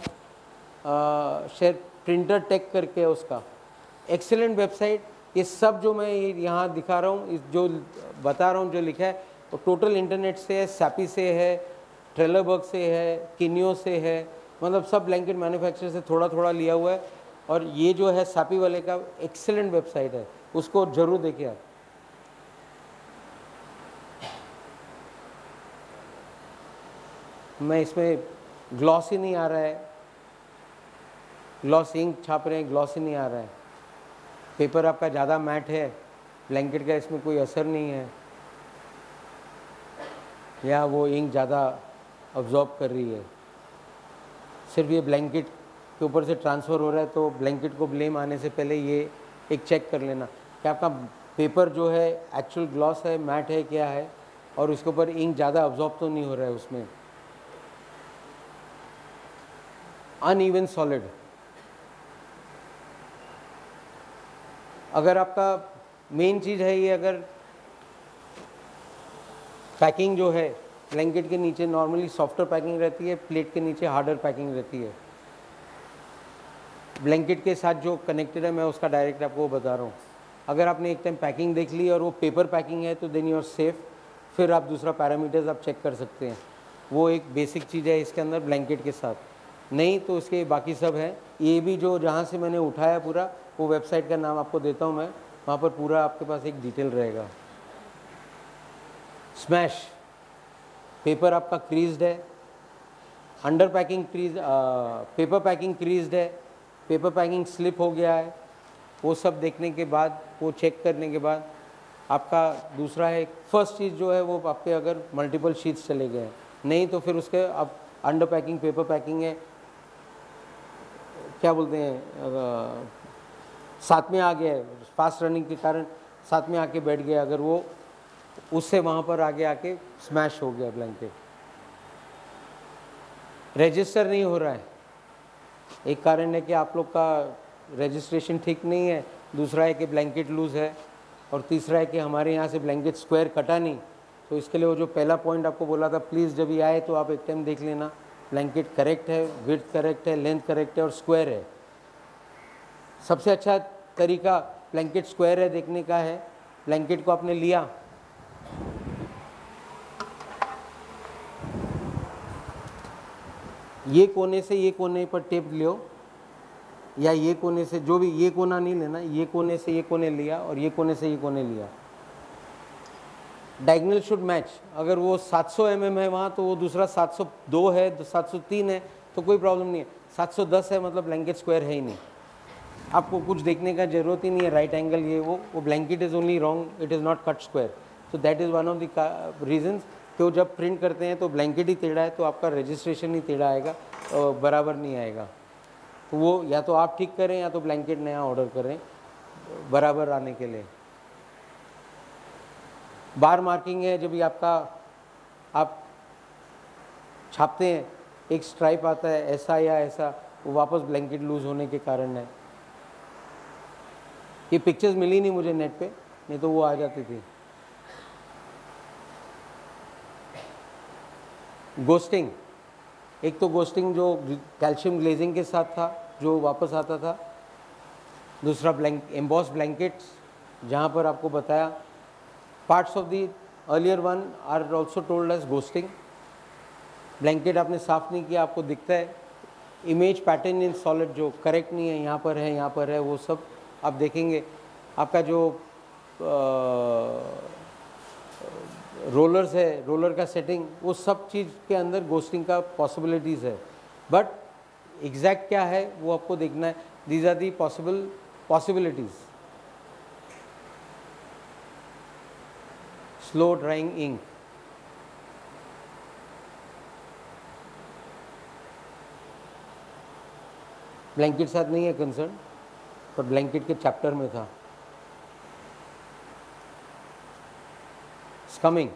शायद प्रिंटर टेक करके उसका। एक्सेलेंट वेबसाइट ये सब जो मैं यहाँ दिखा रहा हूँ जो बता रहा हूँ, जो लिखा है, वो तो टोटल इंटरनेट से है सैपी से है ट्रेलरबर्ग से है किनियो से है। मतलब सब ब्लैंकेट मैन्युफैक्चर से थोड़ा थोड़ा लिया हुआ है। और ये जो है सापी वाले का एक्सेलेंट वेबसाइट है, उसको ज़रूर देखिए आप। मैं इसमें ग्लॉस ही नहीं आ रहा है। ग्लॉस इंक छाप रहे हैं ग्लॉस ही नहीं आ रहा है। पेपर आपका ज़्यादा मैट है ब्लैंकेट का इसमें कोई असर नहीं है। या वो इंक ज़्यादा अब्जॉर्ब कर रही है। सिर्फ़ ये ब्लैंकेट के ऊपर से ट्रांसफ़र हो रहा है तो ब्लैंकेट को ब्लेम आने से पहले ये एक चेक कर लेना। कि आपका पेपर जो है एक्चुअल ग्लॉस है मैट है, क्या है? और उसके ऊपर इंक ज़्यादा अब्जॉर्ब तो नहीं हो रहा है उसमें। अन अनइवन सॉलिड अगर आपका मेन चीज़ है ये, अगर पैकिंग जो है ब्लैंकेट के नीचे नॉर्मली सॉफ्टर पैकिंग रहती है प्लेट के नीचे हार्डर पैकिंग रहती है। ब्लैंकेट के साथ जो कनेक्टेड है, मैं उसका डायरेक्ट आपको बता रहा हूँ। अगर आपने एक टाइम पैकिंग देख ली और वो पेपर पैकिंग है तो देन यू आर सेफ़ फिर आप दूसरा पैरामीटर्स आप चेक कर सकते हैं। वो एक बेसिक चीज़ है इसके अंदर ब्लैंकेट के साथ। नहीं तो उसके बाकी सब है। ये भी जो, जहाँ से मैंने उठाया पूरा, वो वेबसाइट का नाम आपको देता हूँ मैं। वहाँ पर पूरा आपके पास एक डिटेल रहेगा। स्मैश पेपर आपका क्रीज्ड है। Under packing crease paper packing creased है। पेपर पैकिंग स्लिप हो गया है, वो सब देखने के बाद, वो चेक करने के बाद, आपका दूसरा है फ़र्स्ट चीज़ जो है, वो आपके अगर मल्टीपल शीट्स चले गए नहीं तो फिर उसके अब अंडर पैकिंग पेपर पैकिंग है, क्या बोलते हैं साथ में आ गया है फास्ट रनिंग के कारण साथ में आके बैठ गया अगर वो, उससे वहाँ पर आगे आके स्मैश हो गया ब्लैंकेट रजिस्टर नहीं हो रहा है। एक कारण है कि आप लोग का रजिस्ट्रेशन ठीक नहीं है, दूसरा है कि ब्लैंकेट लूज़ है, और तीसरा है कि हमारे यहाँ से ब्लैंकेट स्क्वायर कटा नहीं। तो इसके लिए वो जो पहला पॉइंट आपको बोला था प्लीज़ जब ये आए तो आप एक टाइम देख लेना। ब्लैंकेट करेक्ट है विथ करेक्ट है लेंथ करेक्ट है और स्क्वायर है। सबसे अच्छा तरीका ब्लैंकेट स्क्वायर है देखने का है। ब्लैंकेट को आपने लिया ये कोने से ये कोने पर टेप लियो, या ये कोने से जो भी, ये कोना नहीं लेना, ये कोने से ये कोने लिया और ये कोने से ये कोने लिया। डायगनल शुड मैच अगर वो 700 सौ mm है वहाँ तो वो दूसरा 702 है 703 है तो कोई प्रॉब्लम नहीं है। 710 है मतलब ब्लैंकेट स्क्वायर है ही नहीं। आपको कुछ देखने का ज़रूरत ही नहीं है राइट एंगल ये वो वो blanket is only wrong it is not cut square तो that is one of the reasons वो जब प्रिंट करते हैं तो ब्लैंकेट ही टेढ़ा है तो आपका रजिस्ट्रेशन ही टेढ़ा आएगा बराबर नहीं आएगा। तो वो या तो आप ठीक करें या तो ब्लैंकेट नया ऑर्डर करें बराबर आने के लिए। बार मार्किंग है, जब आपका, आप छापते हैं, एक स्ट्राइप आता है, ऐसा या ऐसा, वो वापस ब्लैंकेट लूज होने के कारण है। ये पिक्चर्स मिली नहीं मुझे नेट पे, नहीं तो वो आ जाती थी। गोस्टिंग एक तो गोस्टिंग जो कैल्शियम ग्लेजिंग के साथ था जो वापस आता था। दूसरा ब्लैंक एम्बॉस ब्लैंकेट्स जहाँ पर आपको बताया parts of the earlier one are also told as ghosting blanket आपने साफ़ नहीं किया आपको दिखता है। इमेज पैटर्न इन सॉलिड जो करेक्ट नहीं है यहाँ पर है यहाँ पर है वो सब आप देखेंगे। आपका जो आ, रोलर्स है, रोलर का सेटिंग, वो सब चीज़ के अंदर गोस्टिंग का पॉसिबिलिटीज़ है। बट एग्जैक्ट क्या है, वो आपको देखना है। These are the possible possibilities slow drying ink blanket साथ नहीं है कंसर्न पर ब्लैंकेट के चैप्टर में था। कमिंग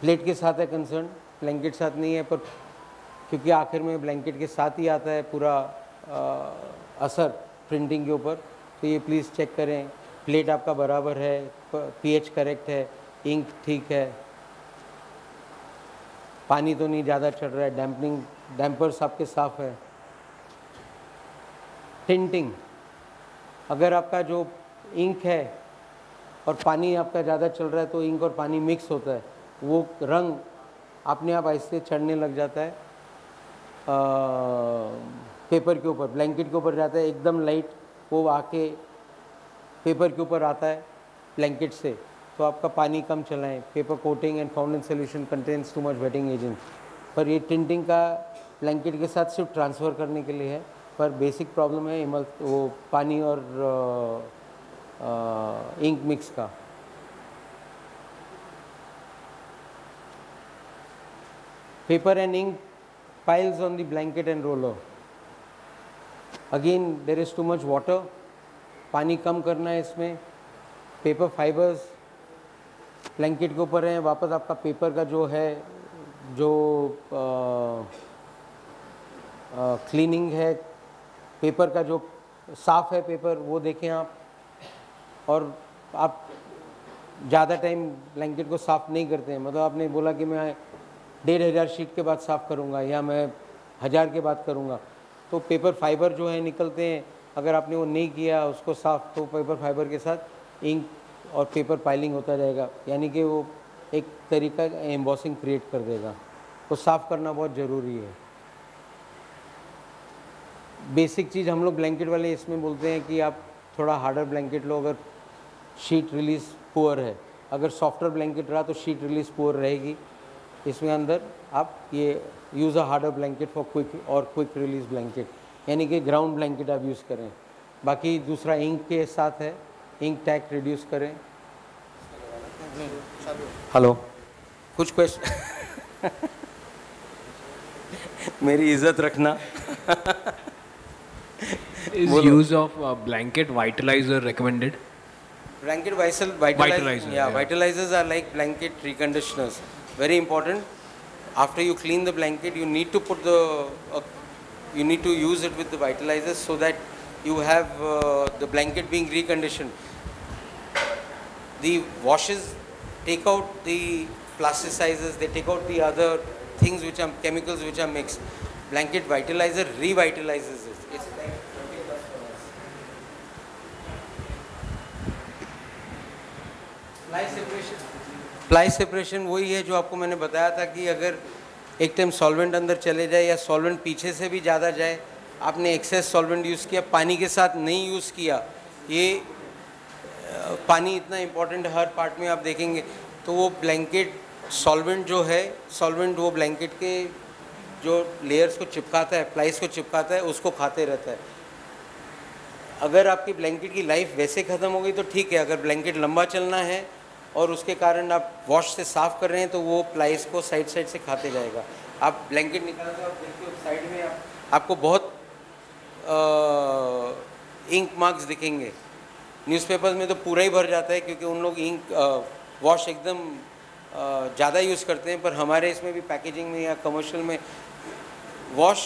प्लेट के साथ है कंसर्न ब्लैंकेट साथ नहीं है पर क्योंकि आखिर में ब्लैंकेट के साथ ही आता है पूरा आ, असर प्रिंटिंग के ऊपर तो ये प्लीज़ चेक करें। प्लेट आपका बराबर है पीएच करेक्ट है इंक ठीक है। पानी तो नहीं ज़्यादा चढ़ रहा है डैम्पनिंग डैम्पर्स आपके साफ़ है। टिंटिंग अगर आपका जो इंक है और पानी आपका ज़्यादा चल रहा है तो इंक और पानी मिक्स होता है। वो रंग अपने आप ऐसे चढ़ने लग जाता है आ, पेपर के ऊपर ब्लैंकेट के ऊपर जाता है एकदम लाइट वो आके पेपर के ऊपर आता है ब्लैंकेट से। तो आपका पानी कम चलाएँ paper coating and fountain solution contains too much wetting agent. पर ये टिंटिंग का ब्लैंकेट के साथ सिर्फ़ ट्रांसफ़र करने के लिए है। पर बेसिक प्रॉब्लम है इमल वो पानी और इंक मिक्स का। Paper and ink piles on the blanket and roller. Again, there is too much water. पानी कम करना है इसमें। पेपर फाइबर्स ब्लैंकेट के ऊपर हैं। वापस आपका पेपर का जो है, जो क्लीनिंग है पेपर का जो साफ़ है पेपर वो देखें आप। और आप ज़्यादा टाइम ब्लैंकेट को साफ़ नहीं करते हैं। मतलब आपने बोला कि मैं डेढ़ हज़ार शीट के बाद साफ़ करूँगा या मैं हज़ार के बाद करूँगा। तो पेपर फाइबर जो है निकलते हैं। अगर आपने वो नहीं किया उसको साफ़ तो पेपर फाइबर के साथ इंक और पेपर पाइलिंग होता जाएगा। यानी कि वो एक तरीका एम्बॉसिंग क्रिएट कर देगा। तो साफ़ करना बहुत ज़रूरी है। बेसिक चीज़ हम लोग ब्लैंकेट वाले इसमें बोलते हैं कि आप थोड़ा हार्डर ब्लैंकेट लो। अगर शीट रिलीज़ पुअर है। अगर सॉफ्टर ब्लैंकेट रहा तो शीट रिलीज़ पुअर रहेगी। इसमें अंदर आप ये use a harder blanket for quick और क्विक रिलीज़ ब्लैंकेट यानी कि ग्राउंड ब्लैंकेट आप यूज़ करें। बाकी दूसरा इंक के साथ है। इंक टैग रिड्यूस करें। हेलो कुछ क्वेश्चन मेरी इज़्ज़त रखना। Of uh, blanket vitalizer recommended? Blanket vitalizer, Vitalizer, yeah, yeah. vitalizers are like blanket reconditioners. Very important. After you clean the blanket, you need to put the, uh, you need to use it with the vitalizers so that you have uh, the blanket being reconditioned. The washes take out the plasticizers, they take out the other things which are chemicals which are mixed. Blanket vitalizer revitalizes Fly separation. Ply separation वही है जो आपको मैंने बताया था कि अगर एक टाइम सॉल्वेंट अंदर चले जाए या सॉल्वेंट पीछे से भी ज़्यादा जाए, आपने एक्सेस सॉल्वेंट यूज़ किया, पानी के साथ नहीं यूज़ किया, ये पानी इतना इम्पोर्टेंट हर पार्ट में आप देखेंगे तो वो ब्लैंकेट सॉल्वेंट जो है सॉल्वेंट वो ब्लैंकेट के जो लेयर्स को चिपकाता है प्लाइस को चिपकाता है, उसको खाते रहता है अगर आपकी ब्लैंकेट की लाइफ वैसे ख़त्म हो गई तो ठीक है, अगर ब्लैंकेट लंबा चलना है और उसके कारण आप वॉश से साफ़ कर रहे हैं तो वो प्लाइस को साइड साइड से खाते जाएगा। आप ब्लैंकेट निकालते हो आप साइड में आप, आपको बहुत इंक मार्क्स दिखेंगे। न्यूज़पेपर्स में तो पूरा ही भर जाता है क्योंकि उन लोग इंक वॉश एकदम ज़्यादा यूज़ करते हैं पर हमारे इसमें भी पैकेजिंग में या कमर्शियल में वॉश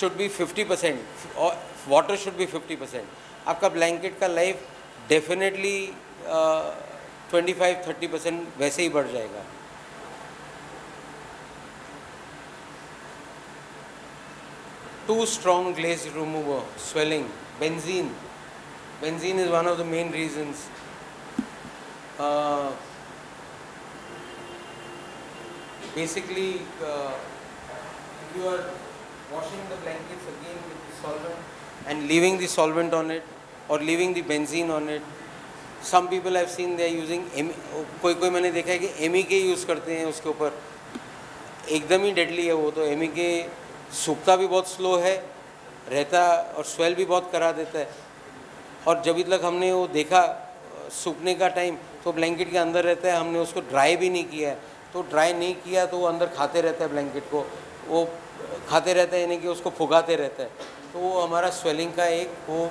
शुड बी 50 परसेंट और वाटर शुड बी 50 परसेंट आपका ब्लैंकेट का life definitely twenty five thirty percent वैसे ही बढ़ जाएगा to strong glaze remover swelling benzene benzene is one of the main reasons basically uh, if you are washing the blankets again with the solvent and leaving the solvent on it or leaving the benzene on it some people have seen are using M- कोई कोई मैंने देखा है कि M के use करते हैं उसके ऊपर। एकदम ही डेडली है वो तो। एम के सूखता भी बहुत स्लो है, रहता और स्वेल भी बहुत करा देता है। और जब तक हमने वो देखा, सूखने का टाइम तो ब्लैंकेट के अंदर रहता है। हमने उसको ड्राई भी नहीं किया है। तो ड्राई नहीं किया तो वो अंदर खाते रहता है ब्लैंकेट को। वो खाते रहता है, यानी कि उसको फुगाते रहता है। तो वो हमारा स्वेलिंग का एक वो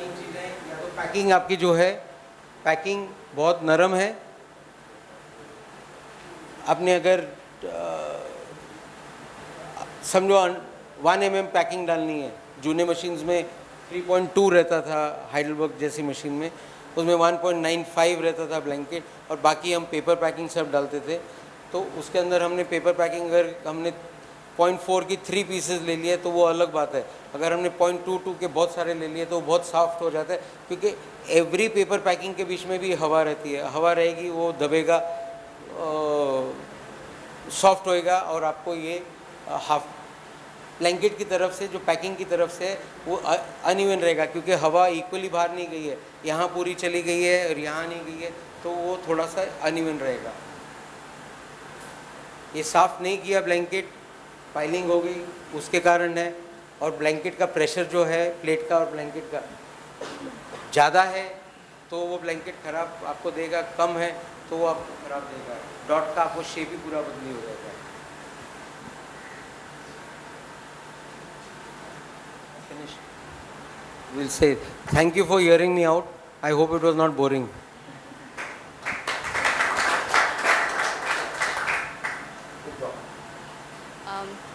पैकिंग आपकी जो है, पैकिंग बहुत नरम है। आपने अगर समझो, वन एम पैकिंग डालनी है। जूने मशीन्स में 3.2 रहता था हाइडलबर्ग जैसी मशीन में। उसमें 1.95 रहता था ब्लैंकेट और बाकी हम पेपर पैकिंग सब डालते थे। तो उसके अंदर हमने पेपर पैकिंग अगर हमने 0.4 की थ्री पीसेज ले लिए तो वो अलग बात है। अगर हमने 0.22 के बहुत सारे ले लिए तो वो बहुत सॉफ्ट हो जाता है, क्योंकि एवरी पेपर पैकिंग के बीच में भी हवा रहती है। हवा रहेगी, वो दबेगा सॉफ्ट होएगा, और आपको ये हाफ़ ब्लैंकेट की तरफ़ से, जो पैकिंग की तरफ़ से, वो अनइवन रहेगा, क्योंकि हवा इक्वली बाहर नहीं गई है। यहाँ पूरी चली गई है, और यहाँ नहीं गई है तो वो थोड़ा सा अनइवन रहेगा। ये साफ़ नहीं किया ब्लैंकेट फाइलिंग हो गई, उसके कारण है और ब्लैंकेट का प्रेशर जो है प्लेट का और ब्लैंकेट का ज़्यादा है तो वो ब्लैंकेट ख़राब आपको देगा, कम है तो वो आपको ख़राब देगा डॉट का आपको शेप ही पूरा बदली हो जाएगा finished. We'll say, thank you for hearing me out. I hope it was not boring.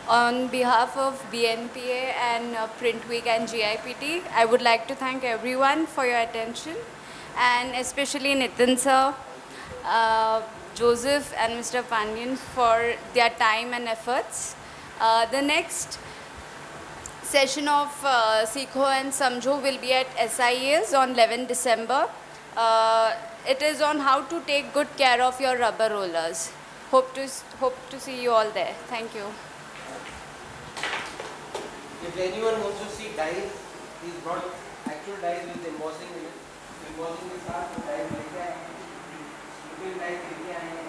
On behalf of BNPA and uh, Print Week and GIPT, I would like to thank everyone for your attention and especially Nitin sir, uh, Joseph and Mr. Pandian for their time and efforts. Uh, the next session of uh, Sikho and Samjho will be at SIAs on 11 December. Uh, it is on how to take good care of your rubber rollers. Hope to, hope to see you all there. Thank you. If anyone wants to see dies, these brought actual dies with embossing in it. Embossing के साथ वो dies लेके आए हैं. Little dies लेके आए हैं.